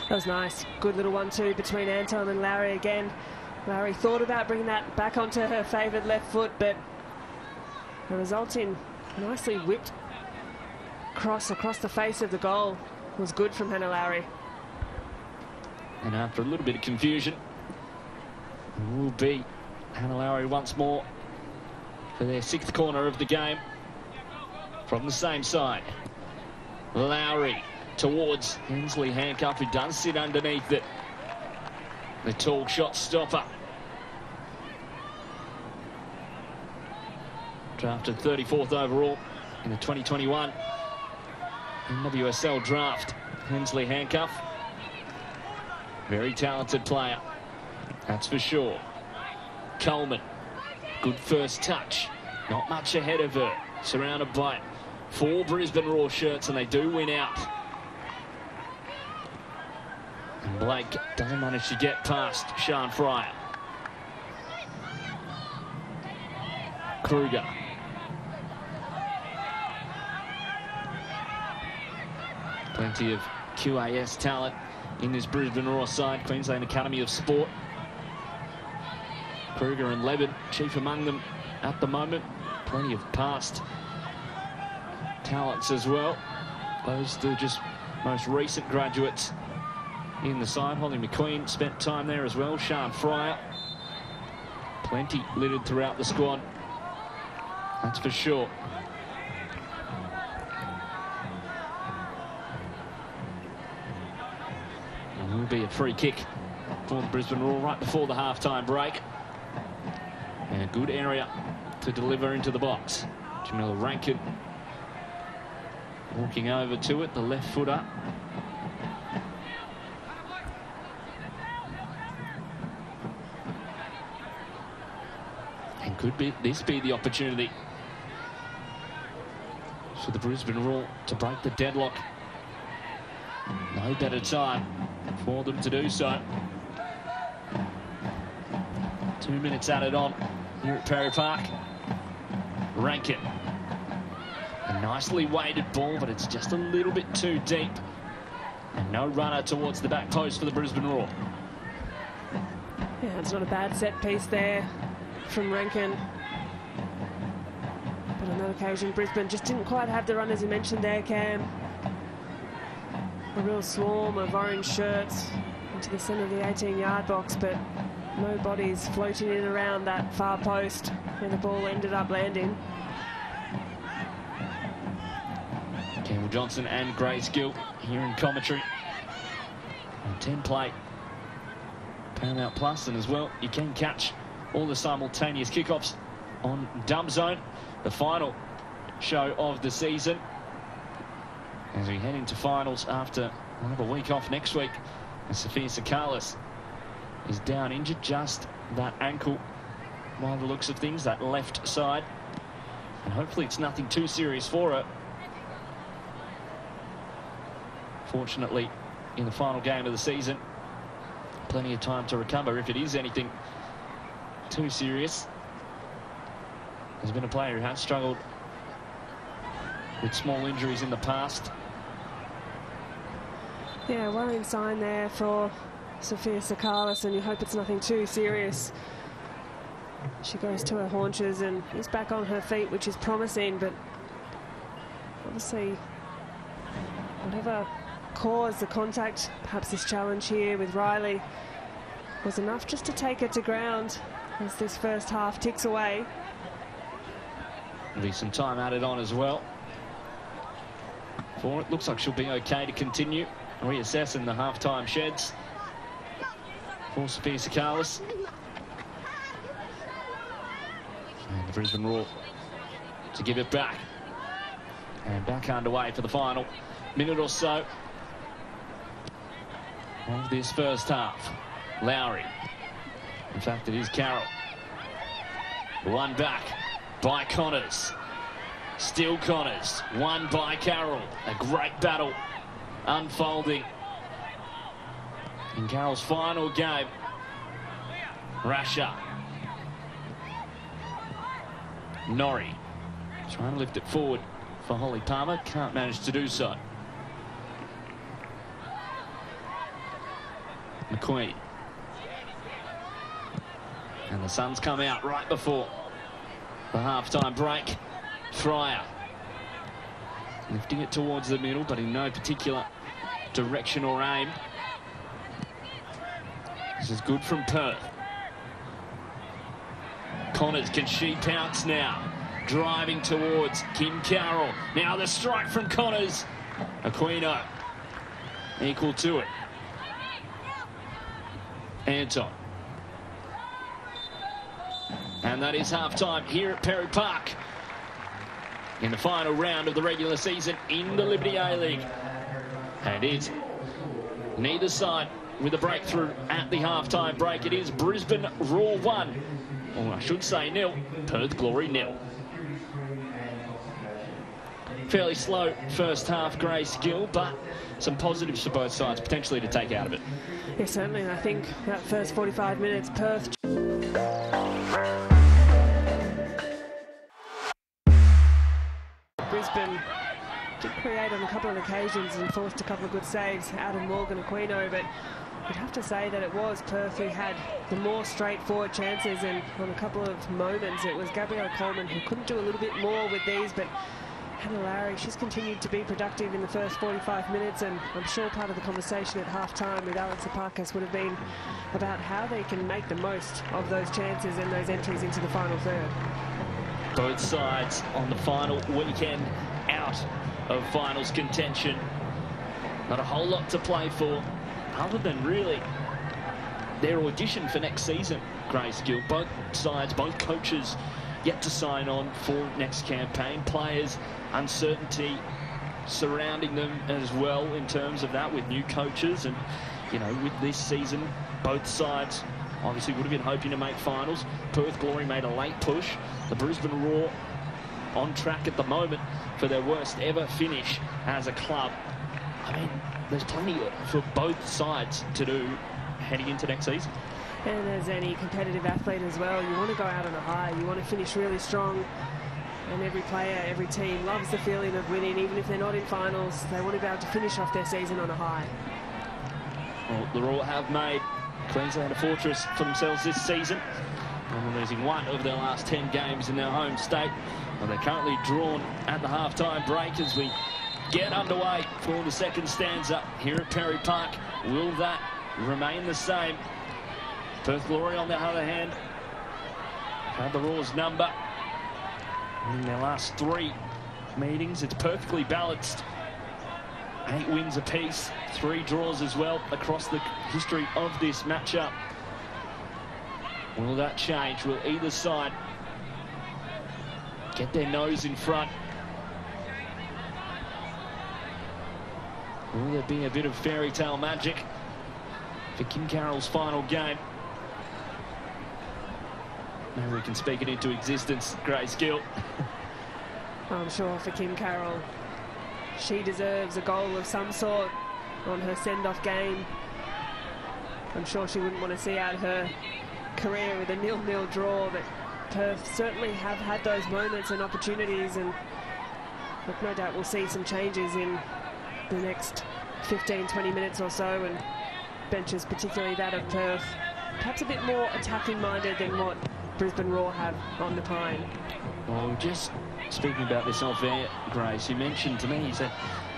That was nice. Good little one-two between Anton and Lowry again. Lowry thought about bringing that back onto her favoured left foot, but the result in nicely whipped cross across the face of the goal was good from Hana Lowry. And after a little bit of confusion, it will be Hana Lowry once more for their sixth corner of the game from the same side. Lowry towards Hensley Hancuff, who does sit underneath it. The tall shot stopper. Drafted 34th overall in the 2021 NWSL draft. Hensley Hancuff. Very talented player. That's for sure. Coleman. Good first touch. Not much ahead of her. Surrounded by four Brisbane Roar shirts and they do win out. And Blake doesn't manage to get past Sharn Freier. Kruger. Plenty of QAS talent in this Brisbane Roar side, Queensland Academy of Sport. Kruger and Levin, chief among them at the moment. Plenty of past talents as well. Those two just most recent graduates in the side. Holly McQueen spent time there as well. Sharn Freier. Plenty littered throughout the squad. That's for sure. Will be a free kick for the Brisbane Roar right before the half-time break. And a good area to deliver into the box. Jamilla Rankin walking over to it, the left footer. And could be this be the opportunity for the Brisbane Roar to break the deadlock. No better time for them to do so. Two minutes added on here at Perry Park. Rankin. A nicely weighted ball, but it's just a little bit too deep. And no runner towards the back post for the Brisbane Roar. Yeah, it's not a bad set piece there from Rankin. But on that occasion, Brisbane just didn't quite have the run, as you mentioned there, Cam. A real swarm of orange shirts into the centre of the 18-yard box, but no bodies floating in around that far post where the ball ended up landing. Campbell Johnson and Grace Gill here in commentary. On 10 play. Paramount Plus, and as well, you can catch all the simultaneous kickoffs on Dub Zone, the final show of the season. As we head into finals after we'll have a week off next week, and Sophia Sakalis is down injured, just that ankle by the looks of things, that left side. And hopefully it's nothing too serious for her. Fortunately, in the final game of the season, plenty of time to recover if it is anything too serious. There's been a player who has struggled with small injuries in the past. Yeah, worrying sign there for Sophia Sakalis, and you hope it's nothing too serious. She goes to her haunches and is back on her feet, which is promising, but obviously, whatever caused the contact, perhaps this challenge here with Riley, was enough just to take her to ground as this first half ticks away. There'll be some time added on as well. For it, looks like she'll be okay to continue reassessing the half-time sheds for Sophia Sakalis. And the Brisbane Roar to give it back. And back underway for the final minute or so of this first half. Lowry. In fact, it is Carroll. One back by Connors. Still Connors. One by Carroll. A great battle unfolding in Carroll's final game. Rasschaert. Norrie trying to lift it forward for Holly Palmer. Can't manage to do so. McQueen. And the Suns come out right before the half-time break. Freier. Lifting it towards the middle, but in no particular direction or aim. This is good from Perth. Connors, can she pounce now? Driving towards Kim Carroll. Now the strike from Connors. Aquino equal to it. Anton. And that is half-time here at Perry Park in the final round of the regular season in the Liberty A-League. And it is neither side with a breakthrough at the half-time break. It is Brisbane Roar 1, or I should say nil, Perth Glory nil. Fairly slow first half, Grace Gill, but some positives for both sides potentially to take out of it. Yeah, certainly. I think that first 45 minutes, Perth on a couple of occasions and forced a couple of good saves out of Morgan Aquino, but you'd have to say that it was Perth who had the more straightforward chances and on a couple of moments it was Gabrielle Coleman who couldn't do a little bit more with these but Hana Lowry, she's continued to be productive in the first 45 minutes and I'm sure part of the conversation at half-time with Alex Epakis would have been about how they can make the most of those chances and those entries into the final third. Both sides on the final weekend out of finals contention. Not a whole lot to play for other than really their audition for next season, Grace Gill. Both sides, both coaches yet to sign on for next campaign. Players, uncertainty surrounding them as well in terms of that with new coaches. And, you know, with this season, both sides obviously would have been hoping to make finals. Perth Glory made a late push. The Brisbane Roar on track at the moment for their worst ever finish as a club. I mean, there's plenty for both sides to do heading into next season. And as any competitive athlete as well, you want to go out on a high. You want to finish really strong. And every player, every team loves the feeling of winning, even if they're not in finals. They want to be able to finish off their season on a high. Well, the Roar have made Queensland a fortress for themselves this season. Only losing one of their last 10 games in their home state. They're currently drawn at the half-time break as we get underway for the second stanza here at Perry Park. Will that remain the same? Perth Glory, on the other hand, had the Roar's number in their last three meetings. It's perfectly balanced. Eight wins apiece, three draws as well across the history of this matchup. Will that change? Will either side get their nose in front? Will there be a bit of fairy tale magic for Kim Carroll's final game? Maybe we can speak it into existence, Grace Gill. [laughs] I'm sure for Kim Carroll, she deserves a goal of some sort on her send-off game. I'm sure she wouldn't want to see out her career with a nil-nil draw, but Perth certainly have had those moments and opportunities, and look, no doubt we'll see some changes in the next 15, 20 minutes or so, and benches, particularly that of Perth, perhaps a bit more attacking minded than what Brisbane Roar have on the pine. Well, just speaking about this off air, Grace, you mentioned to me, you said,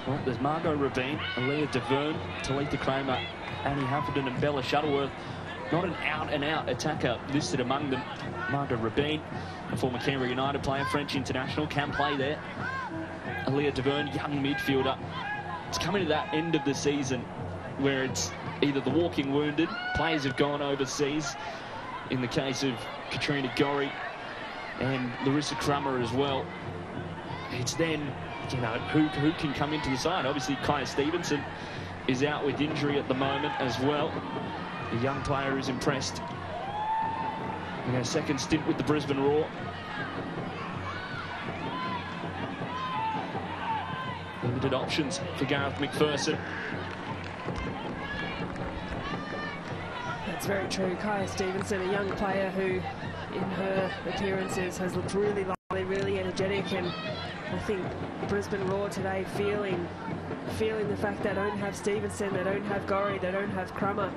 well, there's Margot Robinne, Aaliyah Deverne, Talitha Kramer, Annie Huffington and Bella Shuttleworth. Not an out-and-out -out attacker listed among them. Margot Robinne, a former Canberra United player, French international, can play there. Aaliyah Deverne, young midfielder. It's coming to that end of the season where it's either the walking wounded, players have gone overseas, in the case of Katrina Gorry and Larissa Crummer as well. It's then, you know, who, who can come into the side? Obviously, Kyah Stevenson is out with injury at the moment as well. The young player who's impressed in her second stint with the Brisbane Roar. Limited options for Garrath McPherson. That's very true. Kaya Stevenson, a young player who, in her appearances, has looked really lively, really energetic, and I think the Brisbane Roar today feeling feeling the fact they don't have Stevenson, they don't have Gorry, they don't have Crummer,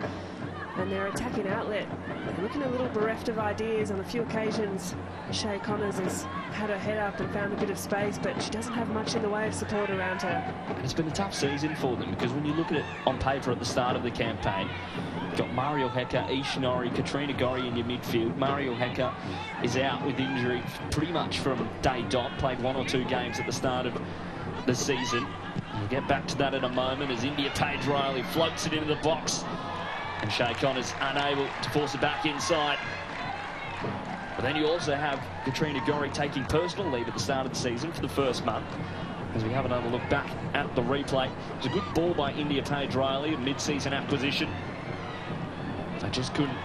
and their attacking outlet. They're looking a little bereft of ideas on a few occasions. Shea Connors has had her head up and found a bit of space, but she doesn't have much in the way of support around her. It's been a tough season for them because when you look at it on paper at the start of the campaign, got Mariel Hecher, Ishinoori, Katrina Gorry in your midfield. Mariel Hecher is out with injury pretty much from day dot, played one or two games at the start of the season. We'll get back to that in a moment as Indiah-Paige Riley floats it into the box and Shea Connors unable to force it back inside. But then you also have Katrina Gorry taking personal leave at the start of the season for the first month. As we have another look back at the replay. It's a good ball by Indiah-Paige Riley, a mid-season acquisition. They just couldn't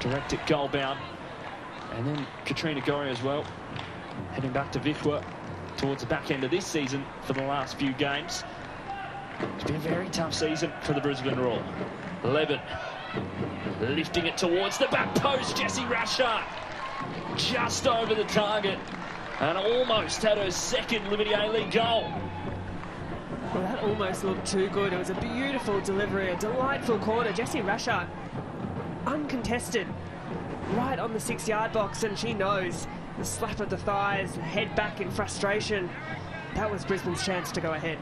direct it goal bound. And then Katrina Gorry as well, heading back to Vittsjö towards the back end of this season for the last few games. It's been a very tough season for the Brisbane Roar. Levin lifting it towards the back post. Jessie Rasschaert just over the target and almost had her second Liberty A-League goal. Well, that almost looked too good. It was a beautiful delivery, a delightful corner. Jessie Rasschaert, uncontested, right on the six-yard box, and she knows the slap of the thighs, head back in frustration. That was Brisbane's chance to go ahead.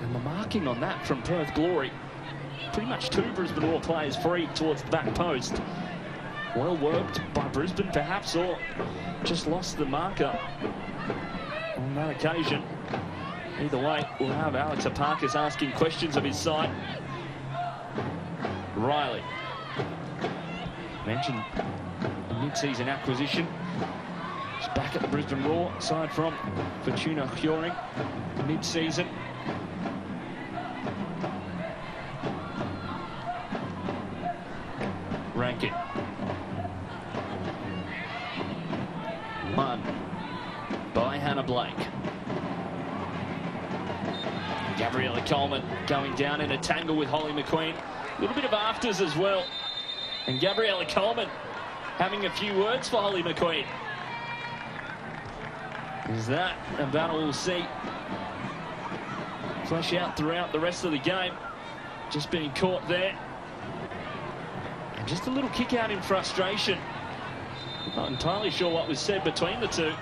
And the marking on that from Perth Glory. Pretty much two Brisbane Roar players free towards the back post. Well worked by Brisbane, perhaps, or just lost the marker on that occasion. Either way, we'll have Alex Epakis asking questions of his side. Riley. Mentioned mid-season acquisition. She's back at the Brisbane Roar, aside from Fortuna Hjørring mid-season. Going down in a tangle with Holly McQueen. A little bit of afters as well. And Gabriella Coleman having a few words for Holly McQueen. Is that a battle we'll see flesh out throughout the rest of the game. Just being caught there. And just a little kick out in frustration. Not entirely sure what was said between the two.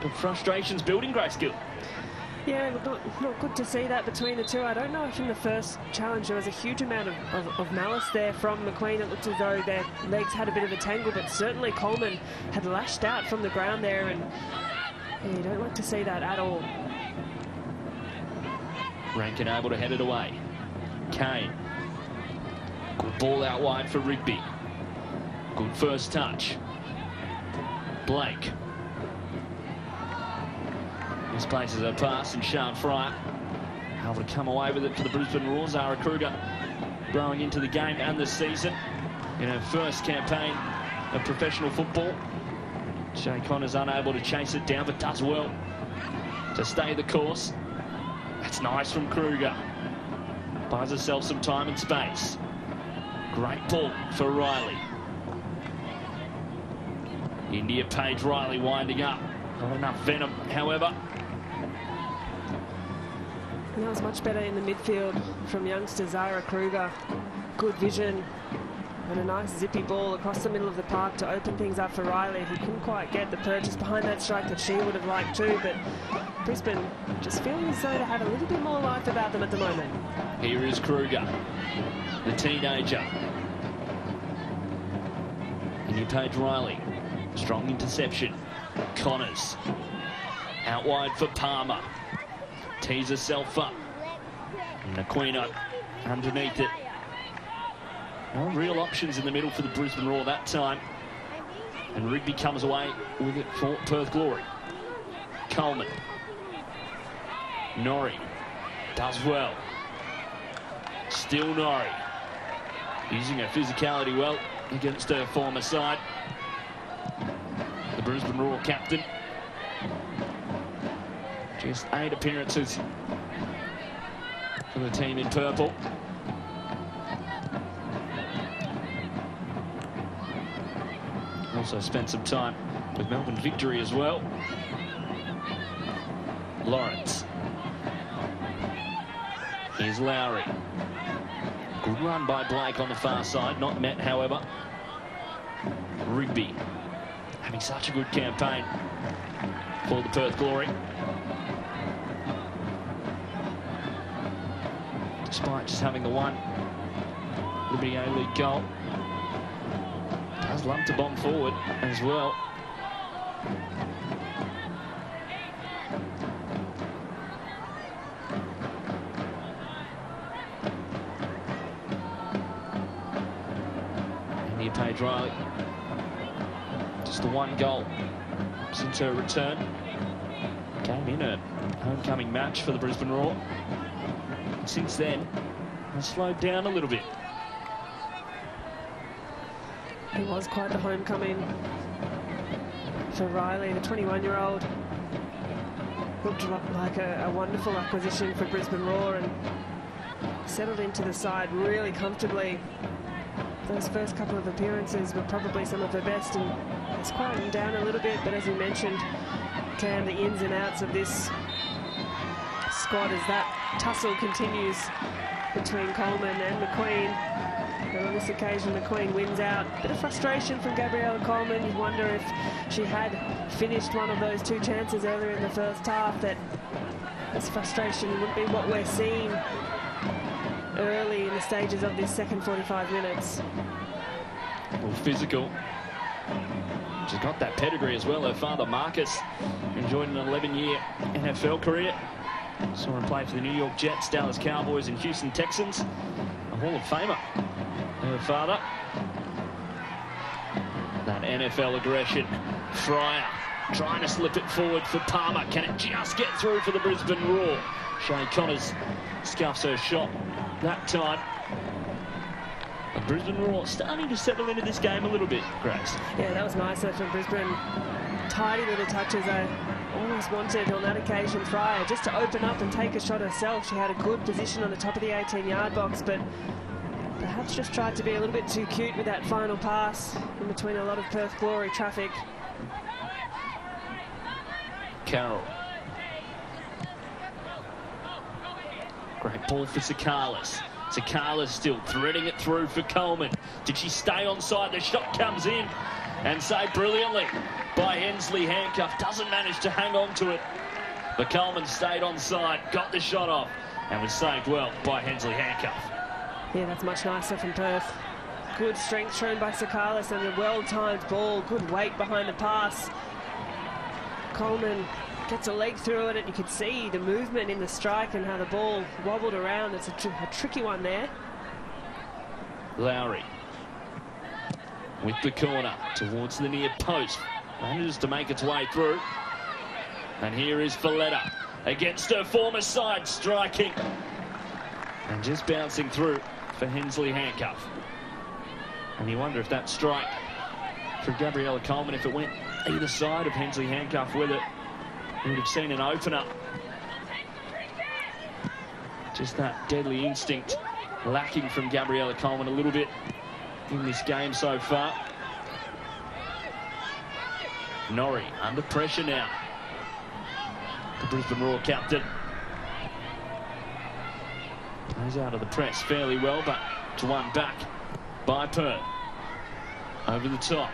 But frustration's building, Grace Gill. Yeah, not, not good to see that between the two. I don't know if in the first challenge there was a huge amount of, of, of, malice there from McQueen. It looked as though their legs had a bit of a tangle, but certainly Coleman had lashed out from the ground there, and yeah, you don't like to see that at all. Rankin able to head it away. Kane. Good ball out wide for Rigby. Good first touch. Blake. Misplaces a pass and Sharn Freier able to come away with it for the Brisbane Roar. Zara Kruger growing into the game and the season in her first campaign of professional football. Shea Connor's unable to chase it down, but does well to stay the course. That's nice from Kruger. Buys herself some time and space. Great ball for Riley. Indiah-Paige Riley winding up. Not enough venom, however. And that was much better in the midfield from youngster Zara Kruger. Good vision and a nice zippy ball across the middle of the park to open things up for Riley, who couldn't quite get the purchase behind that strike that she would have liked to, but Brisbane just feeling as though they have a little bit more life about them at the moment. Here is Kruger, the teenager. Indiah-Paige Riley, strong interception. Connors, out wide for Palmer. Tees herself up. And Aquino underneath it. No real options in the middle for the Brisbane Roar that time. And Rigby comes away with it for Perth Glory. Coleman. Norrie does well. Still Norrie. Using her physicality well against her former side. The Brisbane Roar captain. Just eight appearances for the team in purple. Also spent some time with Melbourne Victory as well. Lawrence. Here's Lowry. Good run by Blake on the far side. Not met, however. Rigby having such a good campaign for the Perth Glory. Despite just having the one Liberty A-League goal. Does lump to bomb forward as well. Indiah-Paige Riley. Just the one goal since her return. Came in a homecoming match for the Brisbane Roar. Since then, has slowed down a little bit. It was quite the homecoming for Riley, the 21-year-old. Looked like a, a, wonderful acquisition for Brisbane Roar and settled into the side really comfortably. Those first couple of appearances were probably some of her best and it's quieting down a little bit, but as you mentioned, Cam, the ins and outs of this squad as that tussle continues between Coleman and McQueen. And on this occasion, McQueen wins out. Bit of frustration from Gabriella Coleman. You wonder if she had finished one of those two chances earlier in the first half, that this frustration would be what we're seeing early in the stages of this second 45 minutes. Well, physical. She's got that pedigree as well. Her father, Marcus, enjoyed an 11-year NFL career. Saw him play for the New York Jets, Dallas Cowboys, and Houston Texans. A Hall of Famer. Her father. That NFL aggression. Freier trying to slip it forward for Palmer. Can it just get through for the Brisbane Roar? Shea Connors scuffs her shot that time. The Brisbane Roar starting to settle into this game a little bit, Grace. Yeah, that was nice though from Brisbane. Tidy little touches. I almost wanted on that occasion Freier just to open up and take a shot herself. She had a good position on the top of the 18-yard box, but perhaps just tried to be a little bit too cute with that final pass in between a lot of Perth Glory traffic. Carroll. Great ball for Sakalis. Sakalis still threading it through for Coleman. Did she stay on side? The shot comes in and saved brilliantly by Hensley Hancuff. Doesn't manage to hang on to it. But Coleman stayed on side, got the shot off, and was saved well by Hensley Hancuff. Yeah, that's much nicer from Perth. Good strength shown by Sakalis and a well-timed ball. Good weight behind the pass. Coleman gets a leg through it and you can see the movement in the strike and how the ball wobbled around. It's a, tr a tricky one there. Lowry with the corner towards the near post. Manages to make its way through. And here is Foletta against her former side, striking. And just bouncing through for Hensley Hancuff. And you wonder if that strike for Gabriella Coleman, if it went either side of Hensley Hancuff with it, we would have seen an opener. Just that deadly instinct lacking from Gabriella Coleman a little bit in this game so far. Norrie under pressure now. The Brisbane Roar captain. Goes out of the press fairly well, but to one back by Perth. Over the top.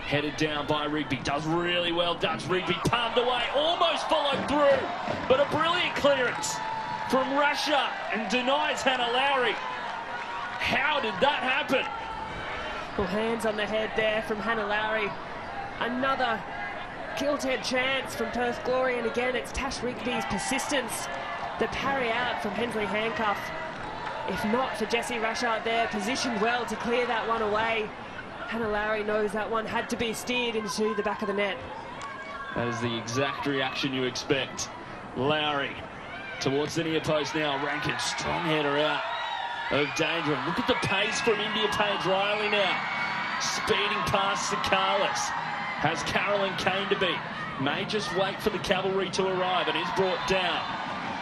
Headed down by Rigby. Does really well. Dutch Rigby palmed away. Almost followed through. But a brilliant clearance from Rasschaert and denies Hana Lowry. How did that happen? Well, hands on the head there from Hana Lowry. Another gilt-edged chance from Perth Glory. And again, it's Tash Rigby's persistence. The parry out from Hensley Hancuff. If not for Jessie Rasschaert there, positioned well to clear that one away. Hana Lowry knows that one had to be steered into the back of the net. That is the exact reaction you expect. Lowry towards the near post now. Rankin, strong header out of danger. Look at the pace from Indiah-Paige Riley now. Speeding past Sakalis. Has Carolyn Kane to beat. May just wait for the cavalry to arrive and is brought down.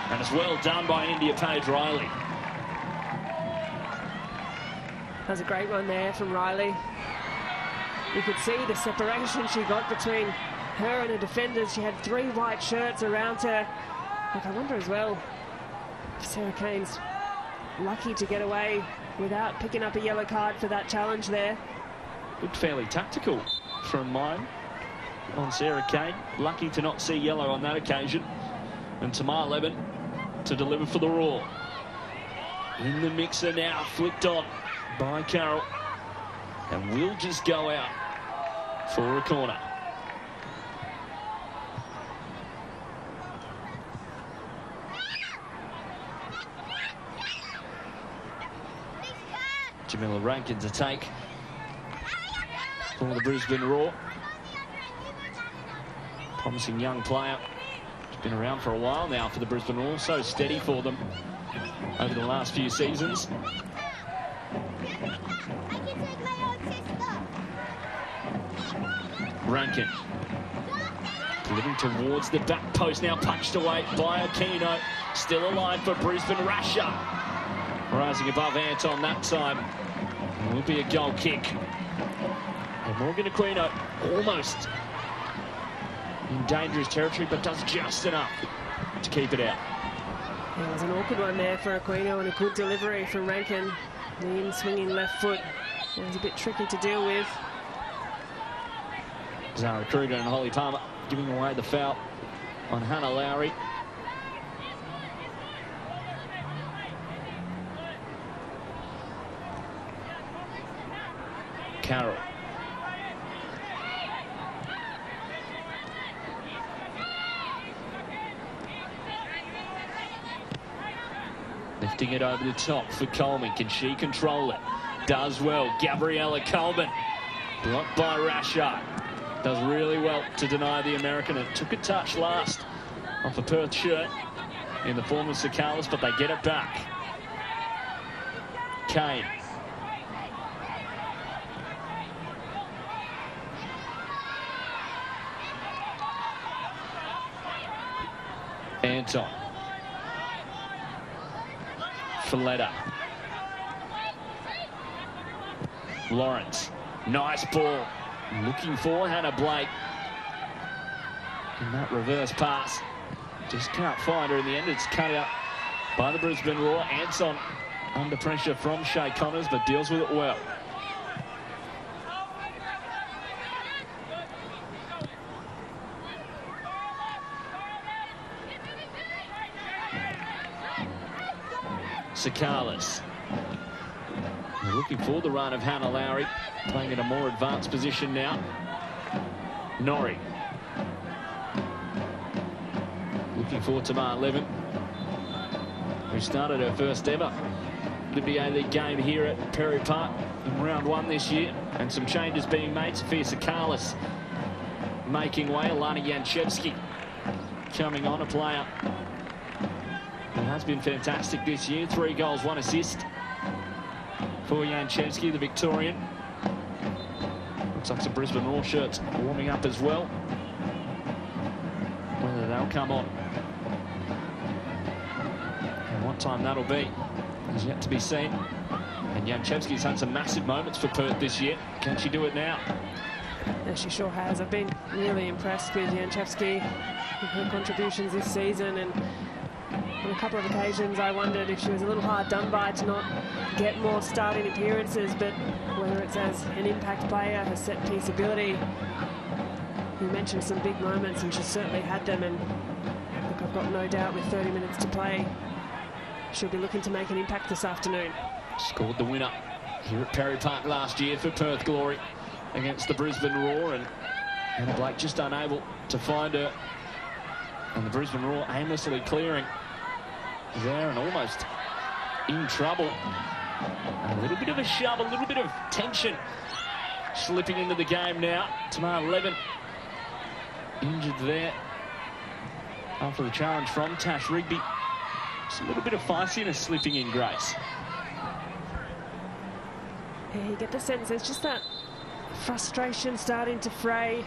And it's well done by Indiah-Paige Riley. That's a great one there from Riley. You could see the separation she got between her and the defenders. She had three white shirts around her. Like I wonder as well if Sarah Kane's lucky to get away without picking up a yellow card for that challenge there. Looked fairly tactical from mine on Sarah Kane. Lucky to not see yellow on that occasion. And Tamar Levin to deliver for the Roar. In the mixer now, flicked on by Carroll. And will just go out for a corner. Jamilla Rankin to take the Brisbane Roar. Promising young player. He's been around for a while now for the Brisbane Roar. So steady for them over the last few seasons. Rankin. Living towards the back post, now punched away by Aquino. Still alive for Brisbane. Rasschaert rising above Anton that time. Will be a goal kick. And Morgan Aquino almost in dangerous territory, but does just enough to keep it out. It was an awkward one there for Aquino and a good delivery from Rankin. The in swinging left foot. It was a bit tricky to deal with. Zara Kruger and Holly Palmer giving away the foul on Hana Lowry. Carroll. Lifting it over the top for Coleman. Can she control it? Does well. Gabriella Coleman. Blocked by Rasschaert. Does really well to deny the American. It took a touch last off a Perth shirt in the form of Sakalis, but they get it back. Kane. Anton. Foletta. Lawrence. Nice ball. Looking for Hannah Blake. And that reverse pass. Just can't find her in the end. It's cut out by the Brisbane Roar. Anson under pressure from Shea Connors, but deals with it well. Sakalis. Looking for the run of Hana Lowry, playing in a more advanced position now. Norrie. Looking for Tamar Levin, who started her first ever Liberty A-League game here at Perry Park in round one this year. And some changes being made. Sofia Sakalis making way. Alana Jancevski coming on, a player who has been fantastic this year. Three goals, one assist for Jancevski, the Victorian. Looks like some Brisbane Roar shirts warming up as well. Whether they'll come on and what time that'll be is yet to be seen. And Jancevski's had some massive moments for Perth this year. Can she do it now? Yeah, she sure has. I've been really impressed with Jancevski with her contributions this season and on a couple of occasions I wondered if she was a little hard done by to not get more starting appearances but whether it's as an impact player, her set piece ability. You mentioned some big moments and she certainly had them and look, I've got no doubt with 30 minutes to play she'll be looking to make an impact this afternoon. Scored the winner here at Perry Park last year for Perth Glory against the Brisbane Roar and Hannah Blake just unable to find her. And the Brisbane Roar aimlessly clearing there and almost in trouble. A little bit of a shove, a little bit of tension slipping into the game now. Tamar Levin injured there after the challenge from Tash Rigby. Just a little bit of feistiness slipping in, Grace. Yeah, you get the sense there's just that frustration starting to fray.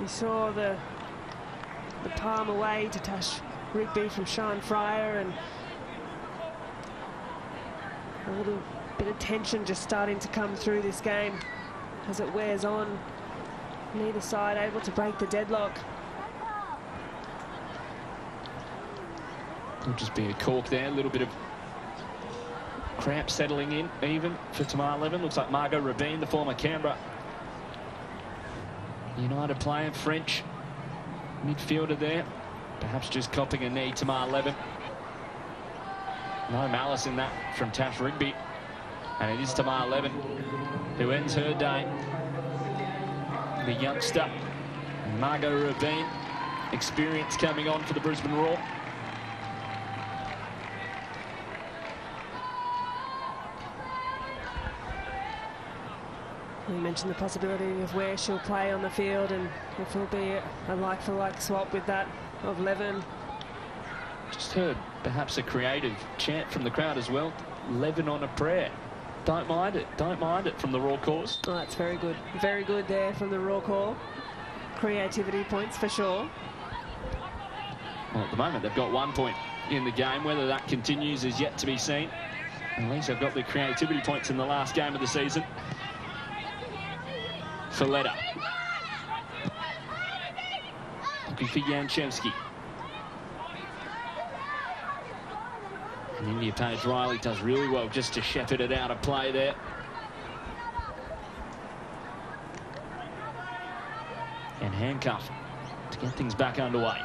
You saw the the palm away to Tash Rigby from Sharn Freier and a little bit of tension just starting to come through this game as it wears on. Neither side able to break the deadlock. Could just be a cork there, a little bit of cramp settling in even for Tamar Levin. Looks like Margot Robinne, the former Canberra United player, French midfielder there. Perhaps just copping a knee, Tamar Levin. No malice in that from Tash Rigby. And it is Tamar Levin who ends her day. The youngster, Margot Robinne, experience coming on for the Brisbane Roar. You mentioned the possibility of where she'll play on the field and if it'll be a like-for-like -like swap with that of Levin. Just heard perhaps a creative chant from the crowd as well. Levin on a prayer. Don't mind it. Don't mind it from the Roar cause. Oh, that's very good. Very good there from the Roar call. Creativity points for sure. Well, at the moment, they've got one point in the game. Whether that continues is yet to be seen. At least they've got the creativity points in the last game of the season. Foletta. Looking for Jancevski. And India Paige Riley does really well just to shepherd it out of play there. And Hancuff to get things back underway.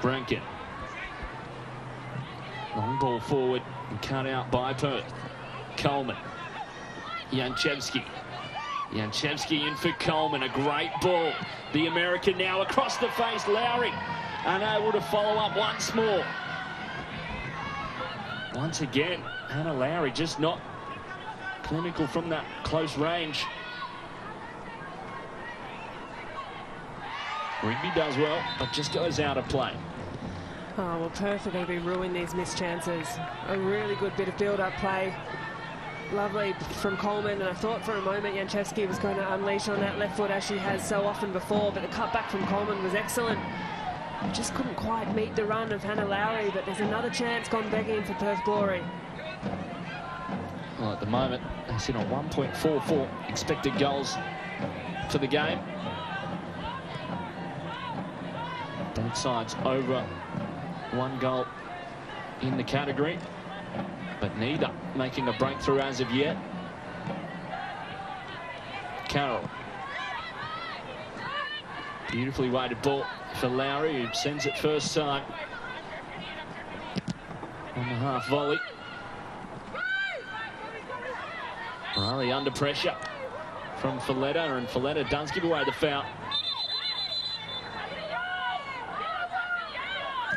Brankin. Long ball forward and cut out by Perth. Coleman. Yanchevsky. Jancevski in for Coleman. A great ball. The American now across the face. Lowry unable to follow up once more. Once again, Hana Lowry just not clinical from that close range. Rigby does well, but just goes out of play. Oh, well, Perth are going to be ruining these missed chances. A really good bit of build-up play. Lovely from Coleman, and I thought for a moment Jancevski was going to unleash on that left foot as she has so often before, but the cutback from Coleman was excellent. Just couldn't quite meet the run of Hana Lowry, but there's another chance gone begging for Perth Glory. Well, at the moment, they sit on 1.44 expected goals for the game. Both sides over one goal in the category, but neither making a breakthrough as of yet. Carroll. Beautifully weighted ball for Lowry, who sends it first time on the half volley. Riley under pressure from Foletta, and Foletta does give away the foul.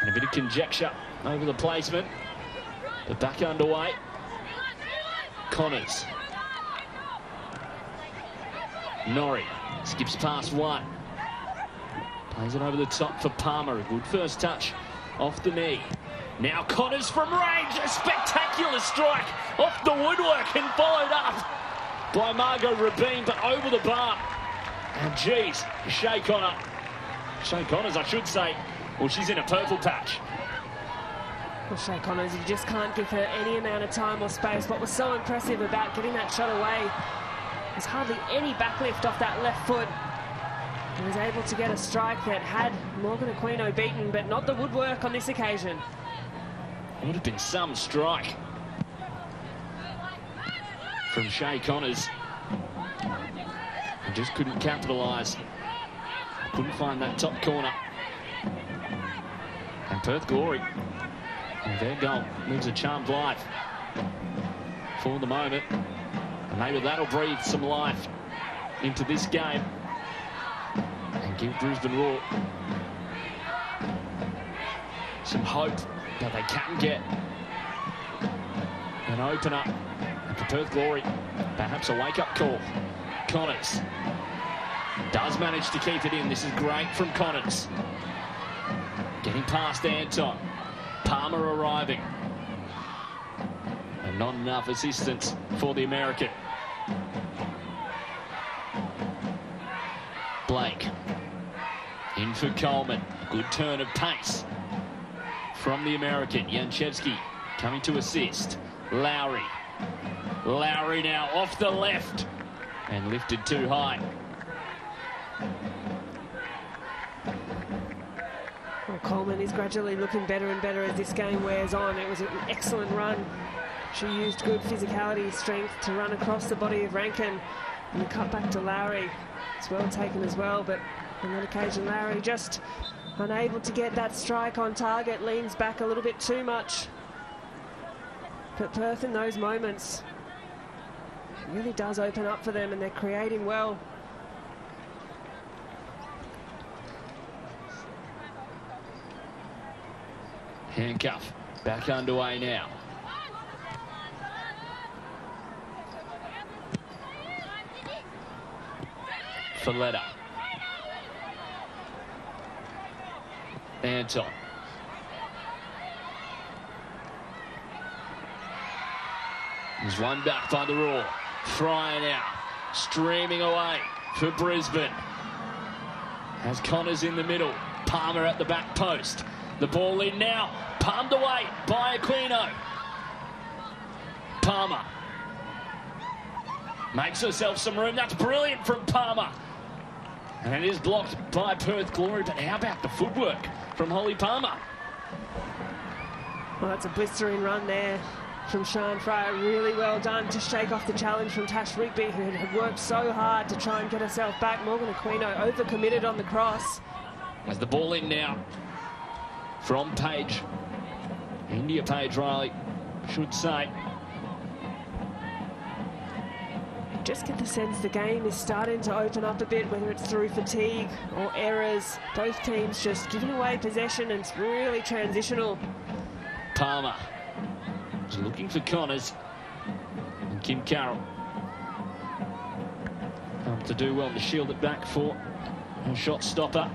And a bit of conjecture over the placement. But back underway. Connors. Norrie skips past one. Plays it over the top for Palmer. A good first touch off the knee. Now Connors from range. A spectacular strike off the woodwork and followed up by Margot Robinne, but over the bar. And geez, Shea Connor. Shea Connors, I should say, well, she's in a purple patch. Well, Shea Connors, you just can't give her any amount of time or space. What was so impressive about getting that shot away was hardly any backlift off that left foot. He was able to get a strike that had Morgan Aquino beaten, but not the woodwork on this occasion. It would have been some strike from Shea Connors. And just couldn't capitalise. Couldn't find that top corner. And Perth Glory, and their goal lives a charmed life. For the moment. And maybe that'll breathe some life into this game. And give Brisbane Roar some hope that they can get an opener for Perth Glory. Perhaps a wake-up call. Connors does manage to keep it in. This is great from Connors. Getting past Anton. Palmer arriving. And not enough assistance for the American. Blake. In for Coleman. Good turn of pace from the American. Jancevski coming to assist. Lowry. Lowry now off the left and lifted too high. Well, Coleman is gradually looking better and better as this game wears on. It was an excellent run. She used good physicality, strength to run across the body of Rankin and cut back to Lowry. It's well taken as well, but on that occasion, Lowry just unable to get that strike on target, leans back a little bit too much. But Perth in those moments really does open up for them and they're creating well. Hancuff back underway now. Foletta. Anton. There's one back by the Roar. Freier now. Streaming away for Brisbane. Has Connors in the middle. Palmer at the back post. The ball in now. Palmed away by Aquino. Palmer. Makes herself some room. That's brilliant from Palmer. And it is blocked by Perth Glory, but how about the footwork from Holly Palmer? Well, that's a blistering run there from Sharn Freier. Really well done to shake off the challenge from Tash Rigby, who had worked so hard to try and get herself back. Morgan Aquino overcommitted on the cross. As the ball in now from Page. Indiah-Paige Riley, should say. Just get the sense the game is starting to open up a bit, whether it's through fatigue or errors. Both teams just giving away possession and it's really transitional. Palmer is looking for Connors and Kim Carroll. Come to do well to shield it back for a shot stopper.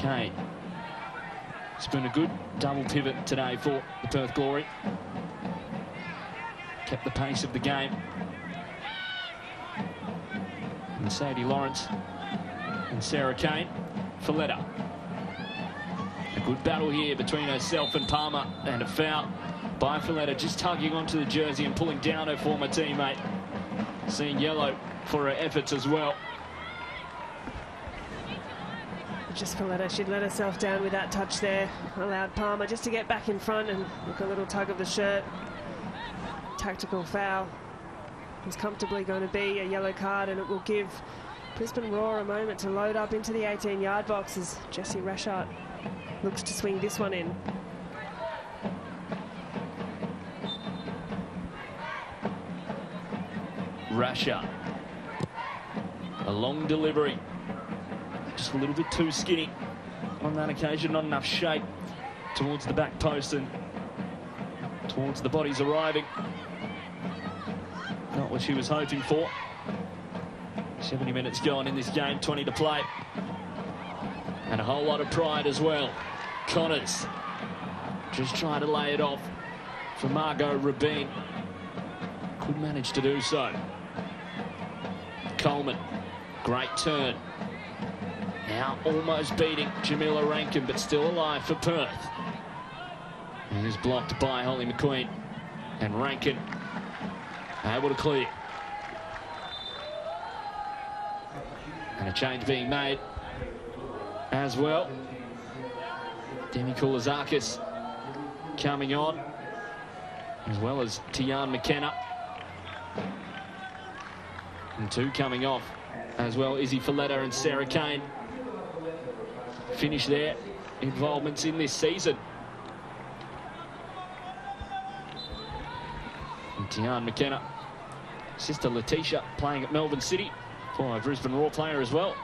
Kane. It's been a good double pivot today for the Perth Glory. Kept the pace of the game. And Sadie Lawrence and Sarah Kane. Foletta. A good battle here between herself and Palmer and a foul by Foletta just tugging onto the jersey and pulling down her former teammate. Seeing yellow for her efforts as well. Just Foletta, she'd let herself down with that touch there. Allowed Palmer just to get back in front and look a little tug of the shirt. Tactical foul. It's comfortably going to be a yellow card and it will give Brisbane Roar a moment to load up into the 18-yard box as Jessie Rasschaert looks to swing this one in. Rasschaert. A long delivery. Just a little bit too skinny on that occasion. Not enough shape towards the back post and towards the bodies arriving. Not what she was hoping for. 70 minutes gone in this game, 20 to play. And a whole lot of pride as well. Connors just trying to lay it off for Margot Robinne. Could manage to do so. Coleman, great turn. Now almost beating Jamilla Rankin, but still alive for Perth. And is blocked by Holly McQueen. And Rankin able to clear. And a change being made as well. Demi Koulizakis coming on, as well as Tian McKenna. And two coming off as well, Izzy Foletta and Sarah Kane. Finish their involvements in this season. And Tian McKenna, sister Letitia, playing at Melbourne City, former Brisbane Roar player as well.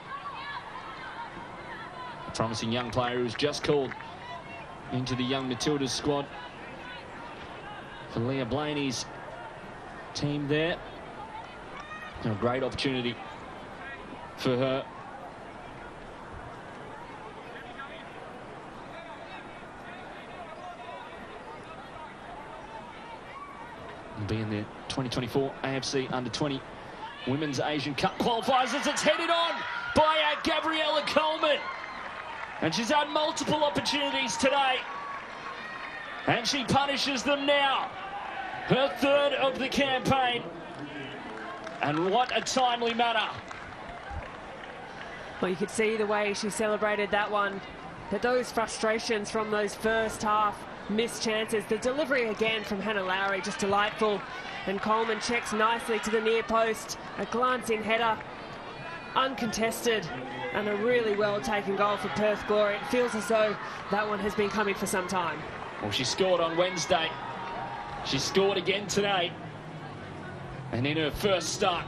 A promising young player who's just called into the young Matildas squad for Leah Blayney's team there. A great opportunity for her. Will be in the 2024 AFC Under 20 Women's Asian Cup qualifiers as it's headed on by uh, Gabriella Coleman. And she's had multiple opportunities today. And she punishes them now. Her third of the campaign. And what a timely manner. Well, you could see the way she celebrated that one. But those frustrations from those first half missed chances. The delivery again from Hannah Lowry, just delightful. And Coleman checks nicely to the near post. A glancing header, uncontested, and a really well taken goal for Perth Glory. It feels as though that one has been coming for some time. Well, she scored on Wednesday. She scored again today. And in her first start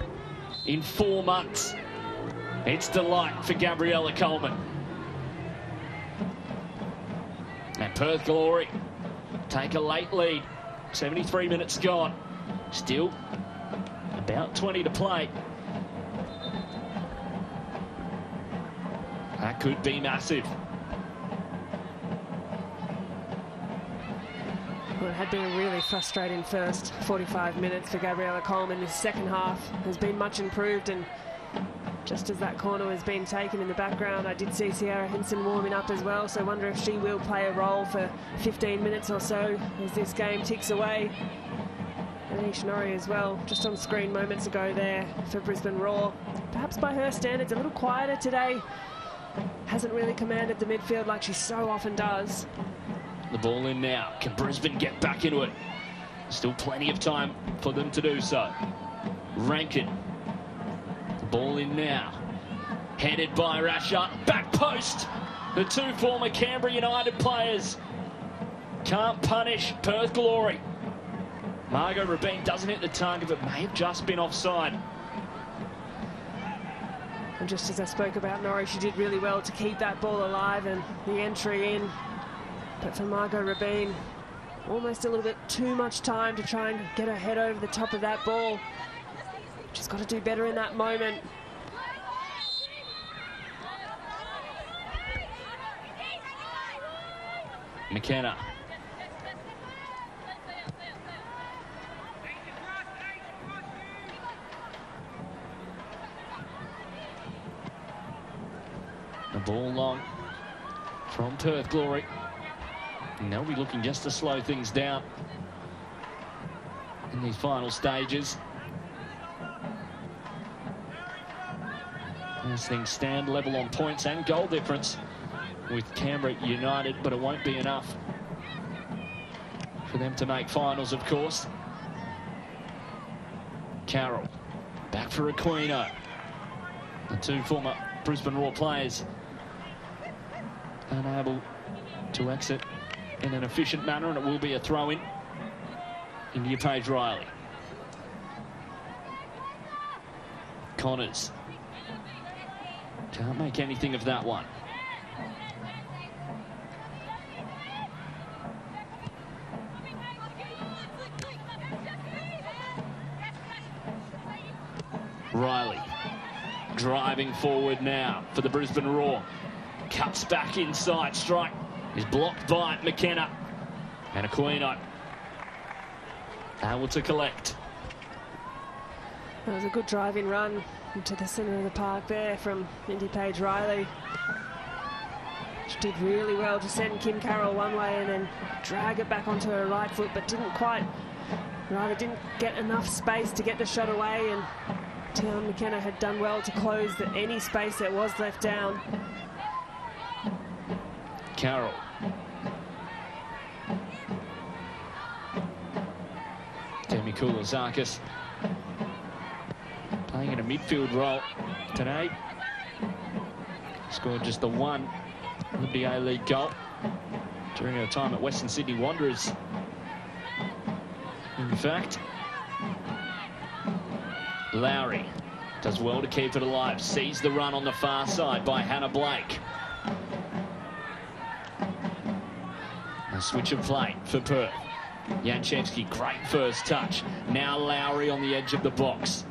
in four months, it's delight for Gabriella Coleman. And Perth Glory take a late lead. 73 minutes gone. Still about 20 to play. That could be massive. Well, it had been a really frustrating first 45 minutes for Gabriella Coleman. The second half has been much improved and just as that corner has been taken in the background, I did see Cyera Hintzen warming up as well, so wonder if she will play a role for 15 minutes or so as this game ticks away. Ayesha Norrie as well, just on screen moments ago there for Brisbane Roar. Perhaps by her standards, a little quieter today. Hasn't really commanded the midfield like she so often does. The ball in now. Can Brisbane get back into it? Still plenty of time for them to do so. Rankin. Ball in now. Headed by Rasschaert. Back post. The two former Canberra United players can't punish Perth Glory. Margot Robinne doesn't hit the target, but may have just been offside. And just as I spoke about Norrie, she did really well to keep that ball alive and the entry in. But for Margot Robinne, almost a little bit too much time to try and get her head over the top of that ball. She's got to do better in that moment. McKenna The ball long from Perth Glory. And they'll be looking just to slow things down in these final stages. As things stand level on points and goal difference with Canberra United, but it won't be enough for them to make finals, of course. Carroll back for Aquino. The two former Brisbane Roar players unable to exit in an efficient manner, and it will be a throw-in. Indiah-Paige Riley. Connors. Can't make anything of that one. Riley driving forward now for the Brisbane Roar. Cuts back inside. Strike is blocked by McKenna. And Aquino able to collect. That was a good driving run into the centre of the park there from Indiah-Paige Riley. She did really well to send Kim Carroll one way and then drag it back onto her right foot, but didn't quite, rather didn't get enough space to get the shot away. And Tian McKenna had done well to close the, any space that was left down. Carroll. Demi Koulizakis playing in a midfield role today. Scored just the one Liberty A-League goal during her time at Western Sydney Wanderers. In fact, Lowry does well to keep it alive. Sees the run on the far side by Hannah Blake. A switch of play for Perth. Jancevski, great first touch. Now Lowry on the edge of the box.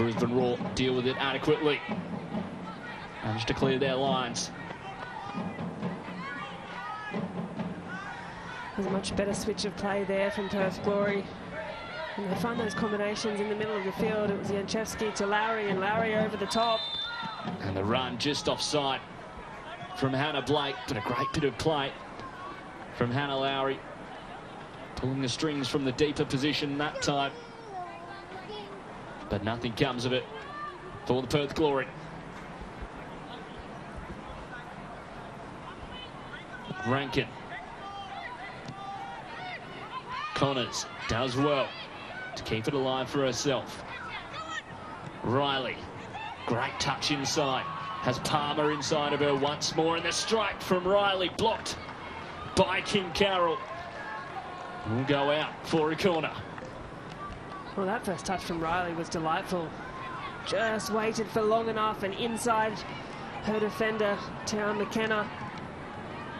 Brisbane Roar deal with it adequately. Managed to clear their lines. There's a much better switch of play there from Perth Glory. And they find those combinations in the middle of the field. It was Jancevski to Lowry and Lowry over the top. And the run just offside from Hannah Blake, but a great bit of play from Hana Lowry. Pulling the strings from the deeper position that time. But nothing comes of it for the Perth Glory. Rankin. Connors does well to keep it alive for herself. Riley, great touch inside. Has Palmer inside of her once more, and the strike from Riley blocked by Kim Carroll. Will go out for a corner. Well, that first touch from Riley was delightful. Just waited for long enough and inside her defender, Tian McKenna.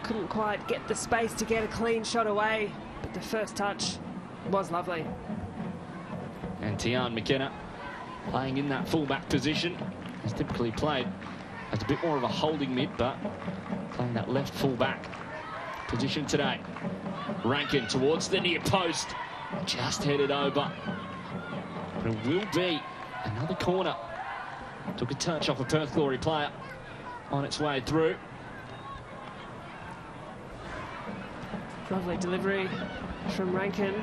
Couldn't quite get the space to get a clean shot away, but the first touch was lovely. And Tian McKenna playing in that fullback position. He's typically played as a bit more of a holding mid, but playing that left fullback position today. Rankin towards the near post. Just headed over. But it will be another corner. Took a touch off a Perth Glory player on its way through. Lovely delivery from Rankin.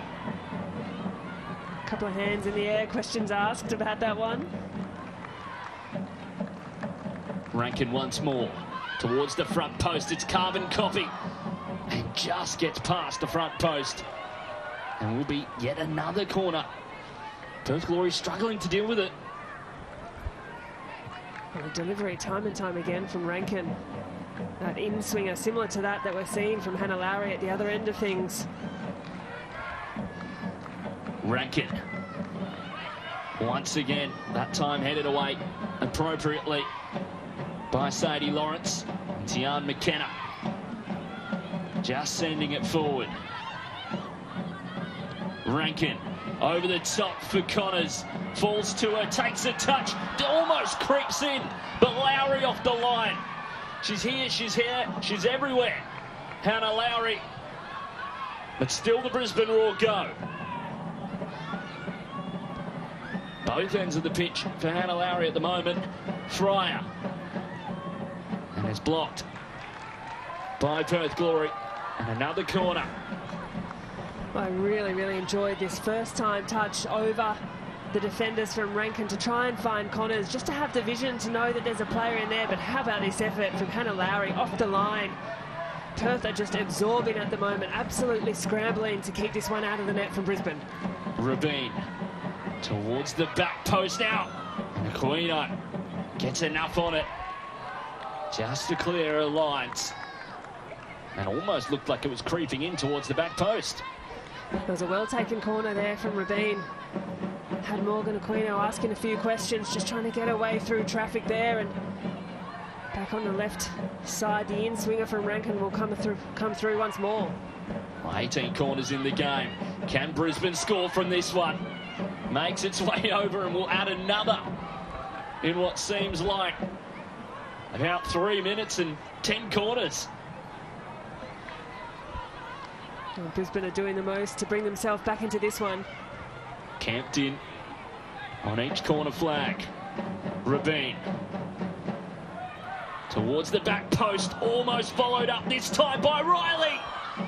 A couple of hands in the air, questions asked about that one. Rankin once more towards the front post. It's carbon copy and just gets past the front post. And will be yet another corner. Perth Glory struggling to deal with it. And a delivery time and time again from Rankin. That in swinger similar to that that we're seeing from Hana Lowry at the other end of things. Rankin. Once again, that time headed away appropriately by Sadie Lawrence. and Tiana McKenna just sending it forward. Rankin over the top for Connors. Falls to her, takes a touch, almost creeps in, but Lowry off the line. She's here, she's here, she's everywhere. Hana Lowry. But still the Brisbane Roar go. Both ends of the pitch for Hana Lowry at the moment. Freier. And it's blocked by Perth Glory. And another corner. I really, really enjoyed this first time touch over the defenders from Rankin to try and find Connors, just to have the vision to know that there's a player in there. But how about this effort from Hana Lowry off the line? Perth are just absorbing at the moment, absolutely scrambling to keep this one out of the net from Brisbane. Robinne towards the back post now. Aquino gets enough on it just to clear her lines. And almost looked like it was creeping in towards the back post. There was a well-taken corner there from Robinne. Had Morgan Aquino asking a few questions, just trying to get her way through traffic there. And back on the left side, the in-swinger from Rankin will come through, come through once more. 18 corners in the game. Can Brisbane score from this one? Makes its way [laughs] over and will add another in what seems like about three minutes and 10 corners. Well, Brisbane are doing the most to bring themselves back into this one. Camped in on each corner flag. Robinne towards the back post, almost followed up this time by Riley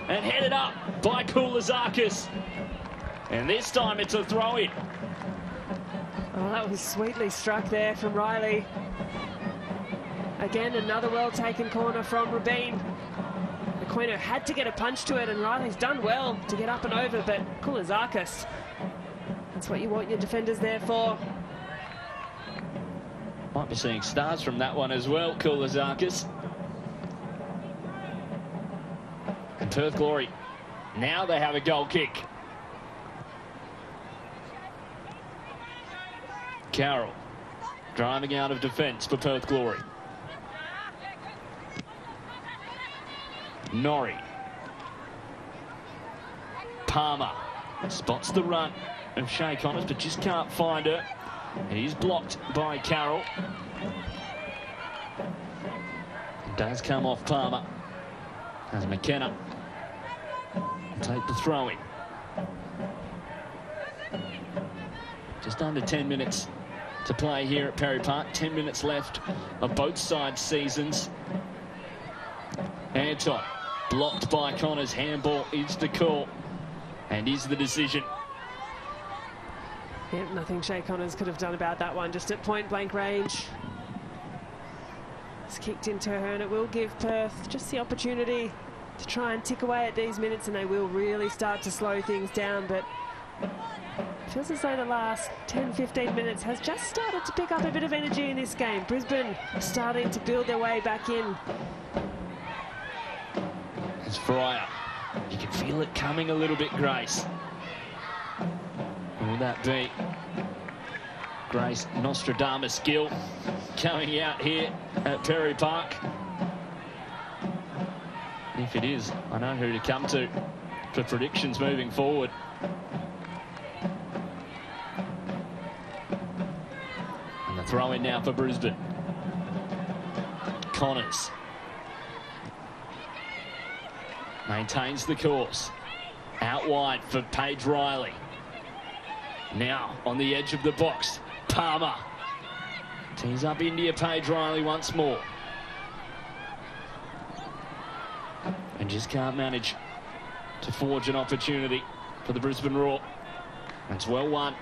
and headed up by Koulizakis. And this time it's a throw in. Oh, that was sweetly struck there from Riley. Again, another well taken corner from Robinne. Aquino had to get a punch to it, and Riley's done well to get up and over, but Koulizakis, that's what you want your defenders there for. Might be seeing stars from that one as well, Koulizakis. And Perth Glory, now they have a goal kick. Carroll driving out of defence for Perth Glory. Norrie. Palmer spots the run of Shea Connors, but just can't find her. He's blocked by Carroll. Does come off Palmer as McKenna take the throw in. Just under 10 minutes to play here at Perry Park. 10 minutes left of both sides' seasons. Anton blocked by Connors. Handball is the call and is the decision. Yep, nothing Shea Connors could have done about that one, just at point blank range. It's kicked into her and it will give Perth just the opportunity to try and tick away at these minutes and they will really start to slow things down, but feels as though the last 10-15 minutes has just started to pick up a bit of energy in this game. Brisbane starting to build their way back in. It's Freier. You can feel it coming a little bit, Grace. Will that be Grace Nostradamus Gill coming out here at Perry Park? If it is, I know who to come to for predictions moving forward. And the throw in now for Brisbane. Connors maintains the course. Out wide for Paige Riley. Now on the edge of the box, Palmer. Tees up Indiah-Paige Riley once more. And just can't manage to forge an opportunity for the Brisbane Roar. It's well won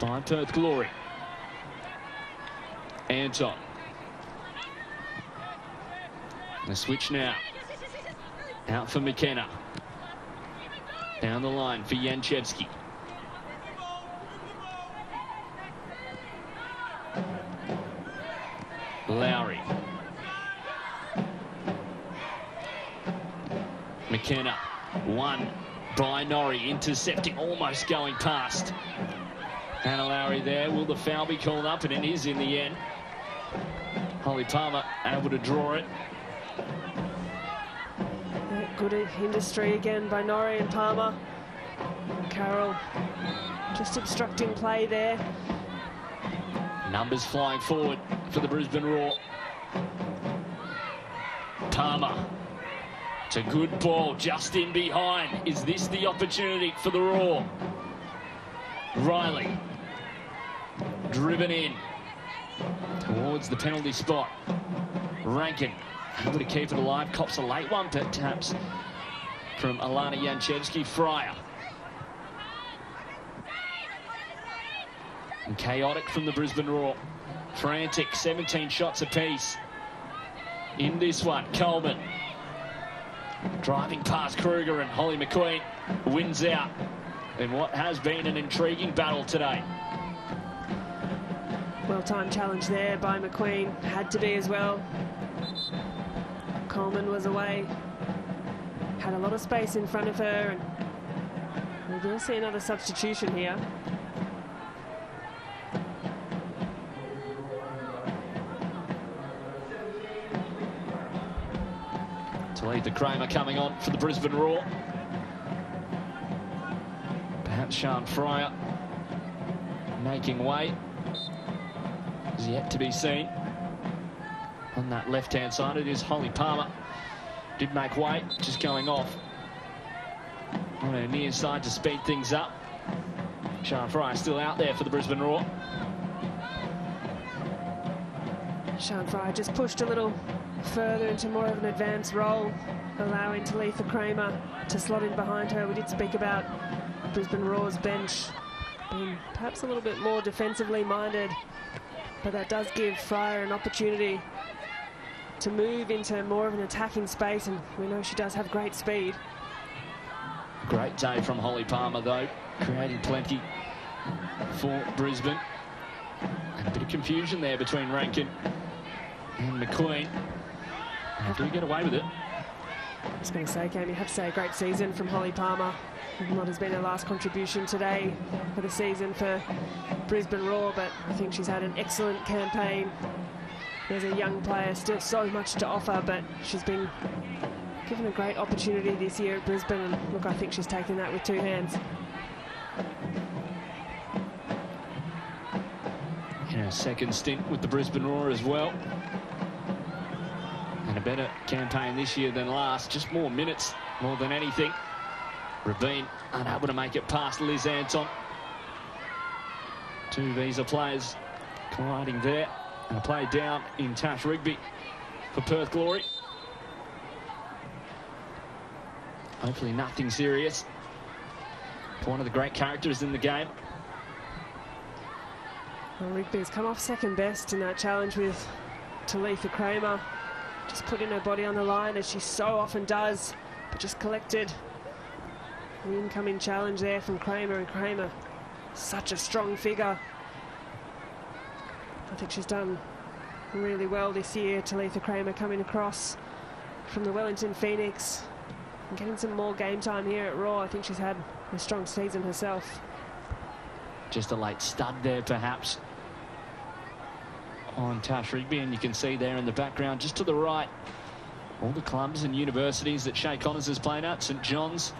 by Perth Glory. Anton. The switch now. Out for McKenna. Down the line for Jancevski. Lowry. McKenna. One by Norrie. Intercepting, almost going past. Hana Lowry there. Will the foul be called up? And it is in the end. Holly Palmer able to draw it. Good industry again by Norrie and Palmer. Carroll just obstructing play there. Numbers flying forward for the Brisbane Roar. Palmer. It's a good ball just in behind. Is this the opportunity for the Roar? Riley. Driven in towards the penalty spot. Rankin able to keep it alive. Cops a late one, perhaps, from Alana Jancevski. Freier. And chaotic from the Brisbane Roar. Frantic, 17 shots apiece. In this one, Coleman. Driving past Kruger and Holly McQueen wins out in what has been an intriguing battle today. Well-timed challenge there by McQueen. Had to be as well. Coleman was away. Had a lot of space in front of her. and We will see another substitution here. Talitha Kramer coming on for the Brisbane Roar. Perhaps Sharn Freier making way. Is yet to be seen. On that left-hand side, it is Holly Palmer. Did make way, just going off. On her near side to speed things up. Sharn Freier still out there for the Brisbane Roar. Sean Fry just pushed a little further into more of an advanced role, allowing Talitha Kramer to slot in behind her. We did speak about Brisbane Roar's bench being perhaps a little bit more defensively minded, but that does give Freier an opportunity to move into more of an attacking space, and we know she does have great speed. Great day from Holly Palmer, though, creating plenty for Brisbane. And a bit of confusion there between Rankin and McQueen. How do we get away with it? I was going to say, Cam, you have to say a great season from Holly Palmer. What has been her last contribution today for the season for Brisbane Roar, but I think she's had an excellent campaign. There's a young player, still so much to offer, but she's been given a great opportunity this year at Brisbane, and look, I think she's taken that with two hands. In her second stint with the Brisbane Roar as well. And a better campaign this year than last. Just more minutes, more than anything. Robinne unable to make it past Liz Anton. Two Visa players colliding there. And a play down in Tash Rigby for Perth Glory. Hopefully nothing serious. One of the great characters in the game. Well, Rigby's come off second best in that challenge with Talitha Kramer. Just putting her body on the line as she so often does, but just collected the incoming challenge there from Kramer and Kramer. Such a strong figure. I think she's done really well this year. Talitha Kramer coming across from the Wellington Phoenix and getting some more game time here at Roar. I think she's had a strong season herself. Just a late stud there, perhaps, on Tash Rigby. And you can see there in the background, just to the right, all the clubs and universities that Shea Connors is playing at. St John's,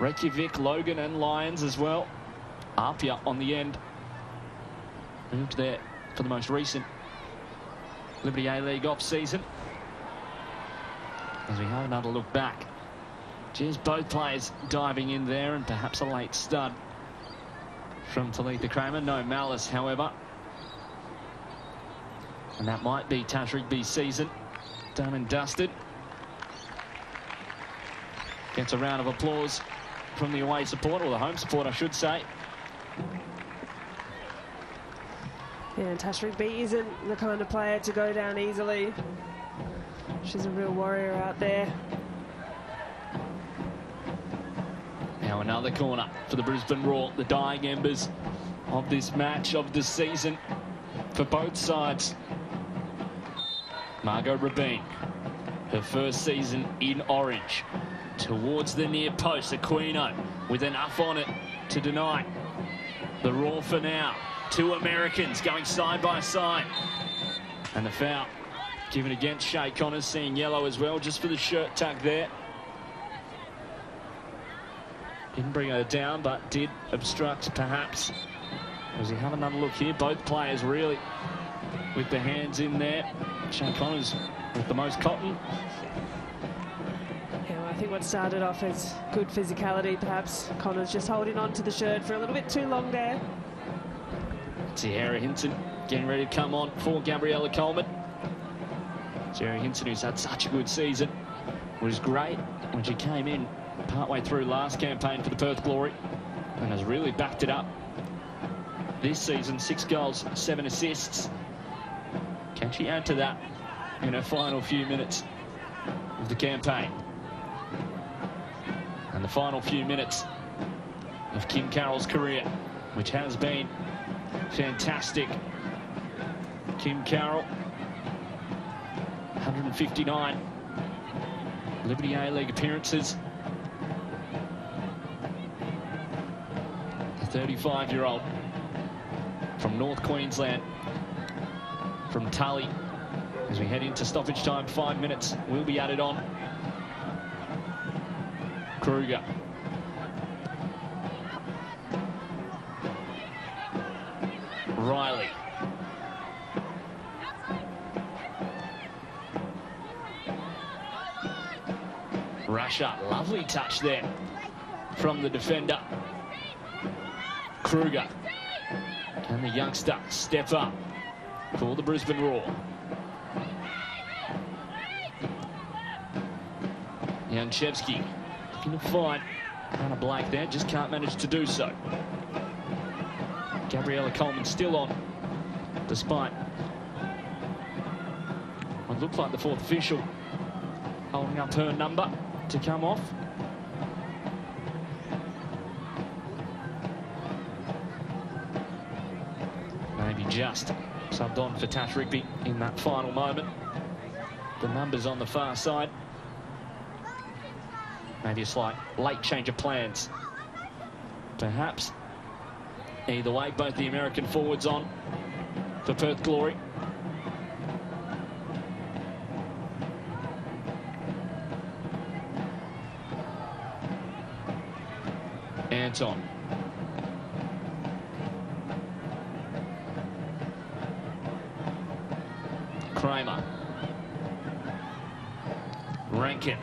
Reykjavik, Logan and Lions as well. Apia on the end. Moved there for the most recent Liberty A-League off-season. As we have another look back. Just both players diving in there and perhaps a late stud from Talitha Kramer. No malice, however. And that might be Tash Rigby's season. Done and dusted. Gets a round of applause from the away support, or the home support, I should say. Yeah, and Tash Rigby isn't the kind of player to go down easily. She's a real warrior out there. Now another corner for the Brisbane Roar, the dying embers of this match of the season for both sides. Margot Robinne, her first season in orange, towards the near post. Aquino with enough on it to deny the Roar for now. Two Americans going side by side. And the foul given against Shea Connors, seeing yellow as well, just for the shirt tuck there. Didn't bring her down, but did obstruct, perhaps. As we have another look here, both players really with the hands in there. Shea Connors with the most cotton. Yeah, I think what started off as good physicality, perhaps Connors just holding on to the shirt for a little bit too long there. Cyera Hintzen getting ready to come on for Gabriella Coleman. Cyera Hintzen, who's had such a good season, was great when she came in partway through last campaign for the Perth Glory and has really backed it up this season. Six goals, seven assists. Can she add to that in her final few minutes of the campaign? And the final few minutes of Kim Carroll's career, which has been fantastic. Kim Carroll, 159 Liberty A-League appearances. The 35-year-old from North Queensland, from Tully. As we head into stoppage time, five minutes will be added on. Kruger Riley. Russia, lovely touch there from the defender. Kruger. Can the youngster step up for the Brisbane Roar? Jancevski looking to find Hannah Blake there, just can't manage to do so. Gabriella Coleman still on, despite what looked like the fourth official holding up her number to come off. Maybe just subbed on for Tash Rigby in that final moment. The numbers on the far side. Maybe a slight late change of plans. Perhaps. Either way, both the American forwards on for Perth Glory. Anton. Kramer. Rankin.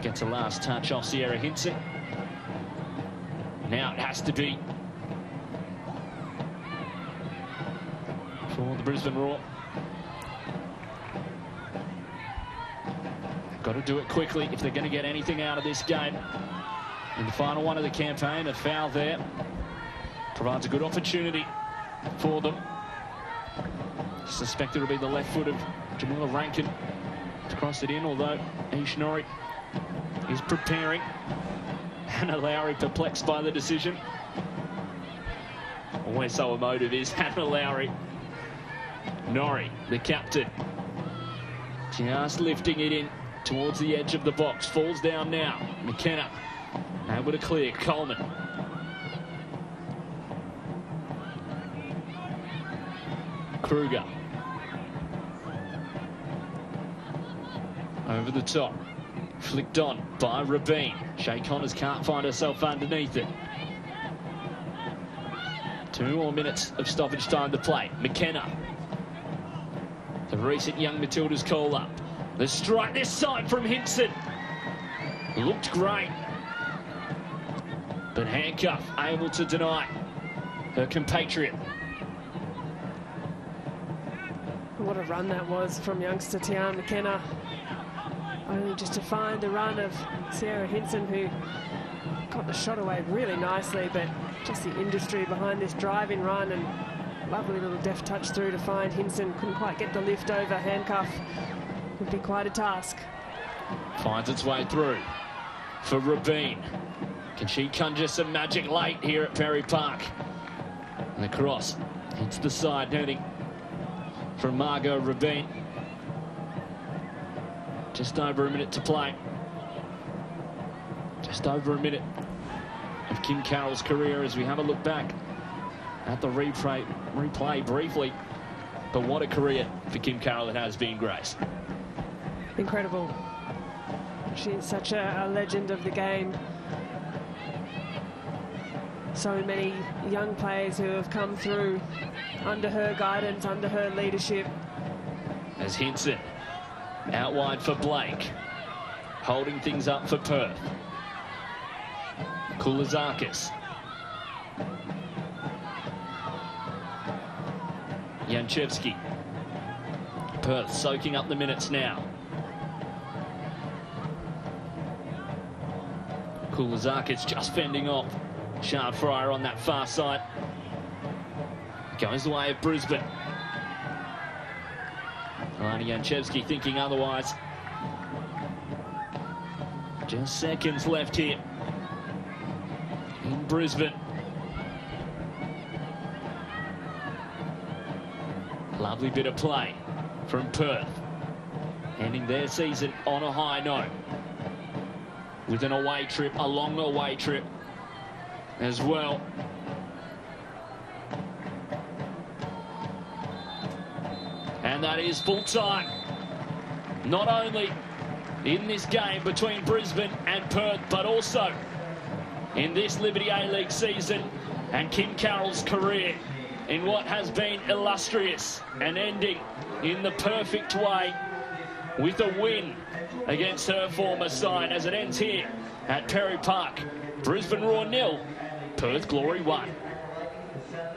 Gets a last touch off Cyera Hintzen. Now it has to be the Brisbane Roar. Got to do it quickly if they're going to get anything out of this game. In the final one of the campaign, a foul there provides a good opportunity for them. Suspect it'll be the left foot of Jamilla Rankin to cross it in, although Ayesha Norrie is preparing. [laughs] Hana Lowry perplexed by the decision. Always so emotive is [laughs] Hana Lowry. Norrie, the captain, just lifting it in towards the edge of the box. Falls down now. McKenna able to clear. Coleman. Kruger. Over the top. Flicked on by Robinne. Shea Connors can't find herself underneath it. Two more minutes of stoppage time to play. McKenna. Recent young Matilda's call up. The strike this side from Hintzen. Looked great. But Hancuff able to deny her compatriot. What a run that was from youngster Tiana McKenna. only just to find the run of Cyera Hintzen, who got the shot away really nicely, but just the industry behind this driving run and lovely little deft touch through to find Hintzen. Couldn't quite get the lift over Hancuff. Would be quite a task. Finds its way through for Robinne. Can she conjure some magic late here at Perry Park? And the cross hits the side, heading from Margot Robinne. Just over a minute to play. Just over a minute of Kim Carroll's career as we have a look back at the replay, replay briefly. But what a career for Kim Carroll it has been, Grace. Incredible. She's such a, a legend of the game. So many young players who have come through under her guidance, under her leadership. As Hintzen out wide for Blake, holding things up for Perth. Koulizakis. Jancevski. Perth soaking up the minutes now. Koulizakis just fending off Sharn Freier on that far side. Goes the way of Brisbane. Alana Jancevski thinking otherwise. Just seconds left here in Brisbane. Lovely bit of play from Perth. Ending their season on a high note. With an away trip, a long away trip as well. And that is full time. Not only in this game between Brisbane and Perth, but also in this Liberty A-League season and Kim Carroll's career in what has been illustrious and ending in the perfect way with a win against her former side as it ends here at Perry Park. Brisbane Roar nil, Perth Glory 1.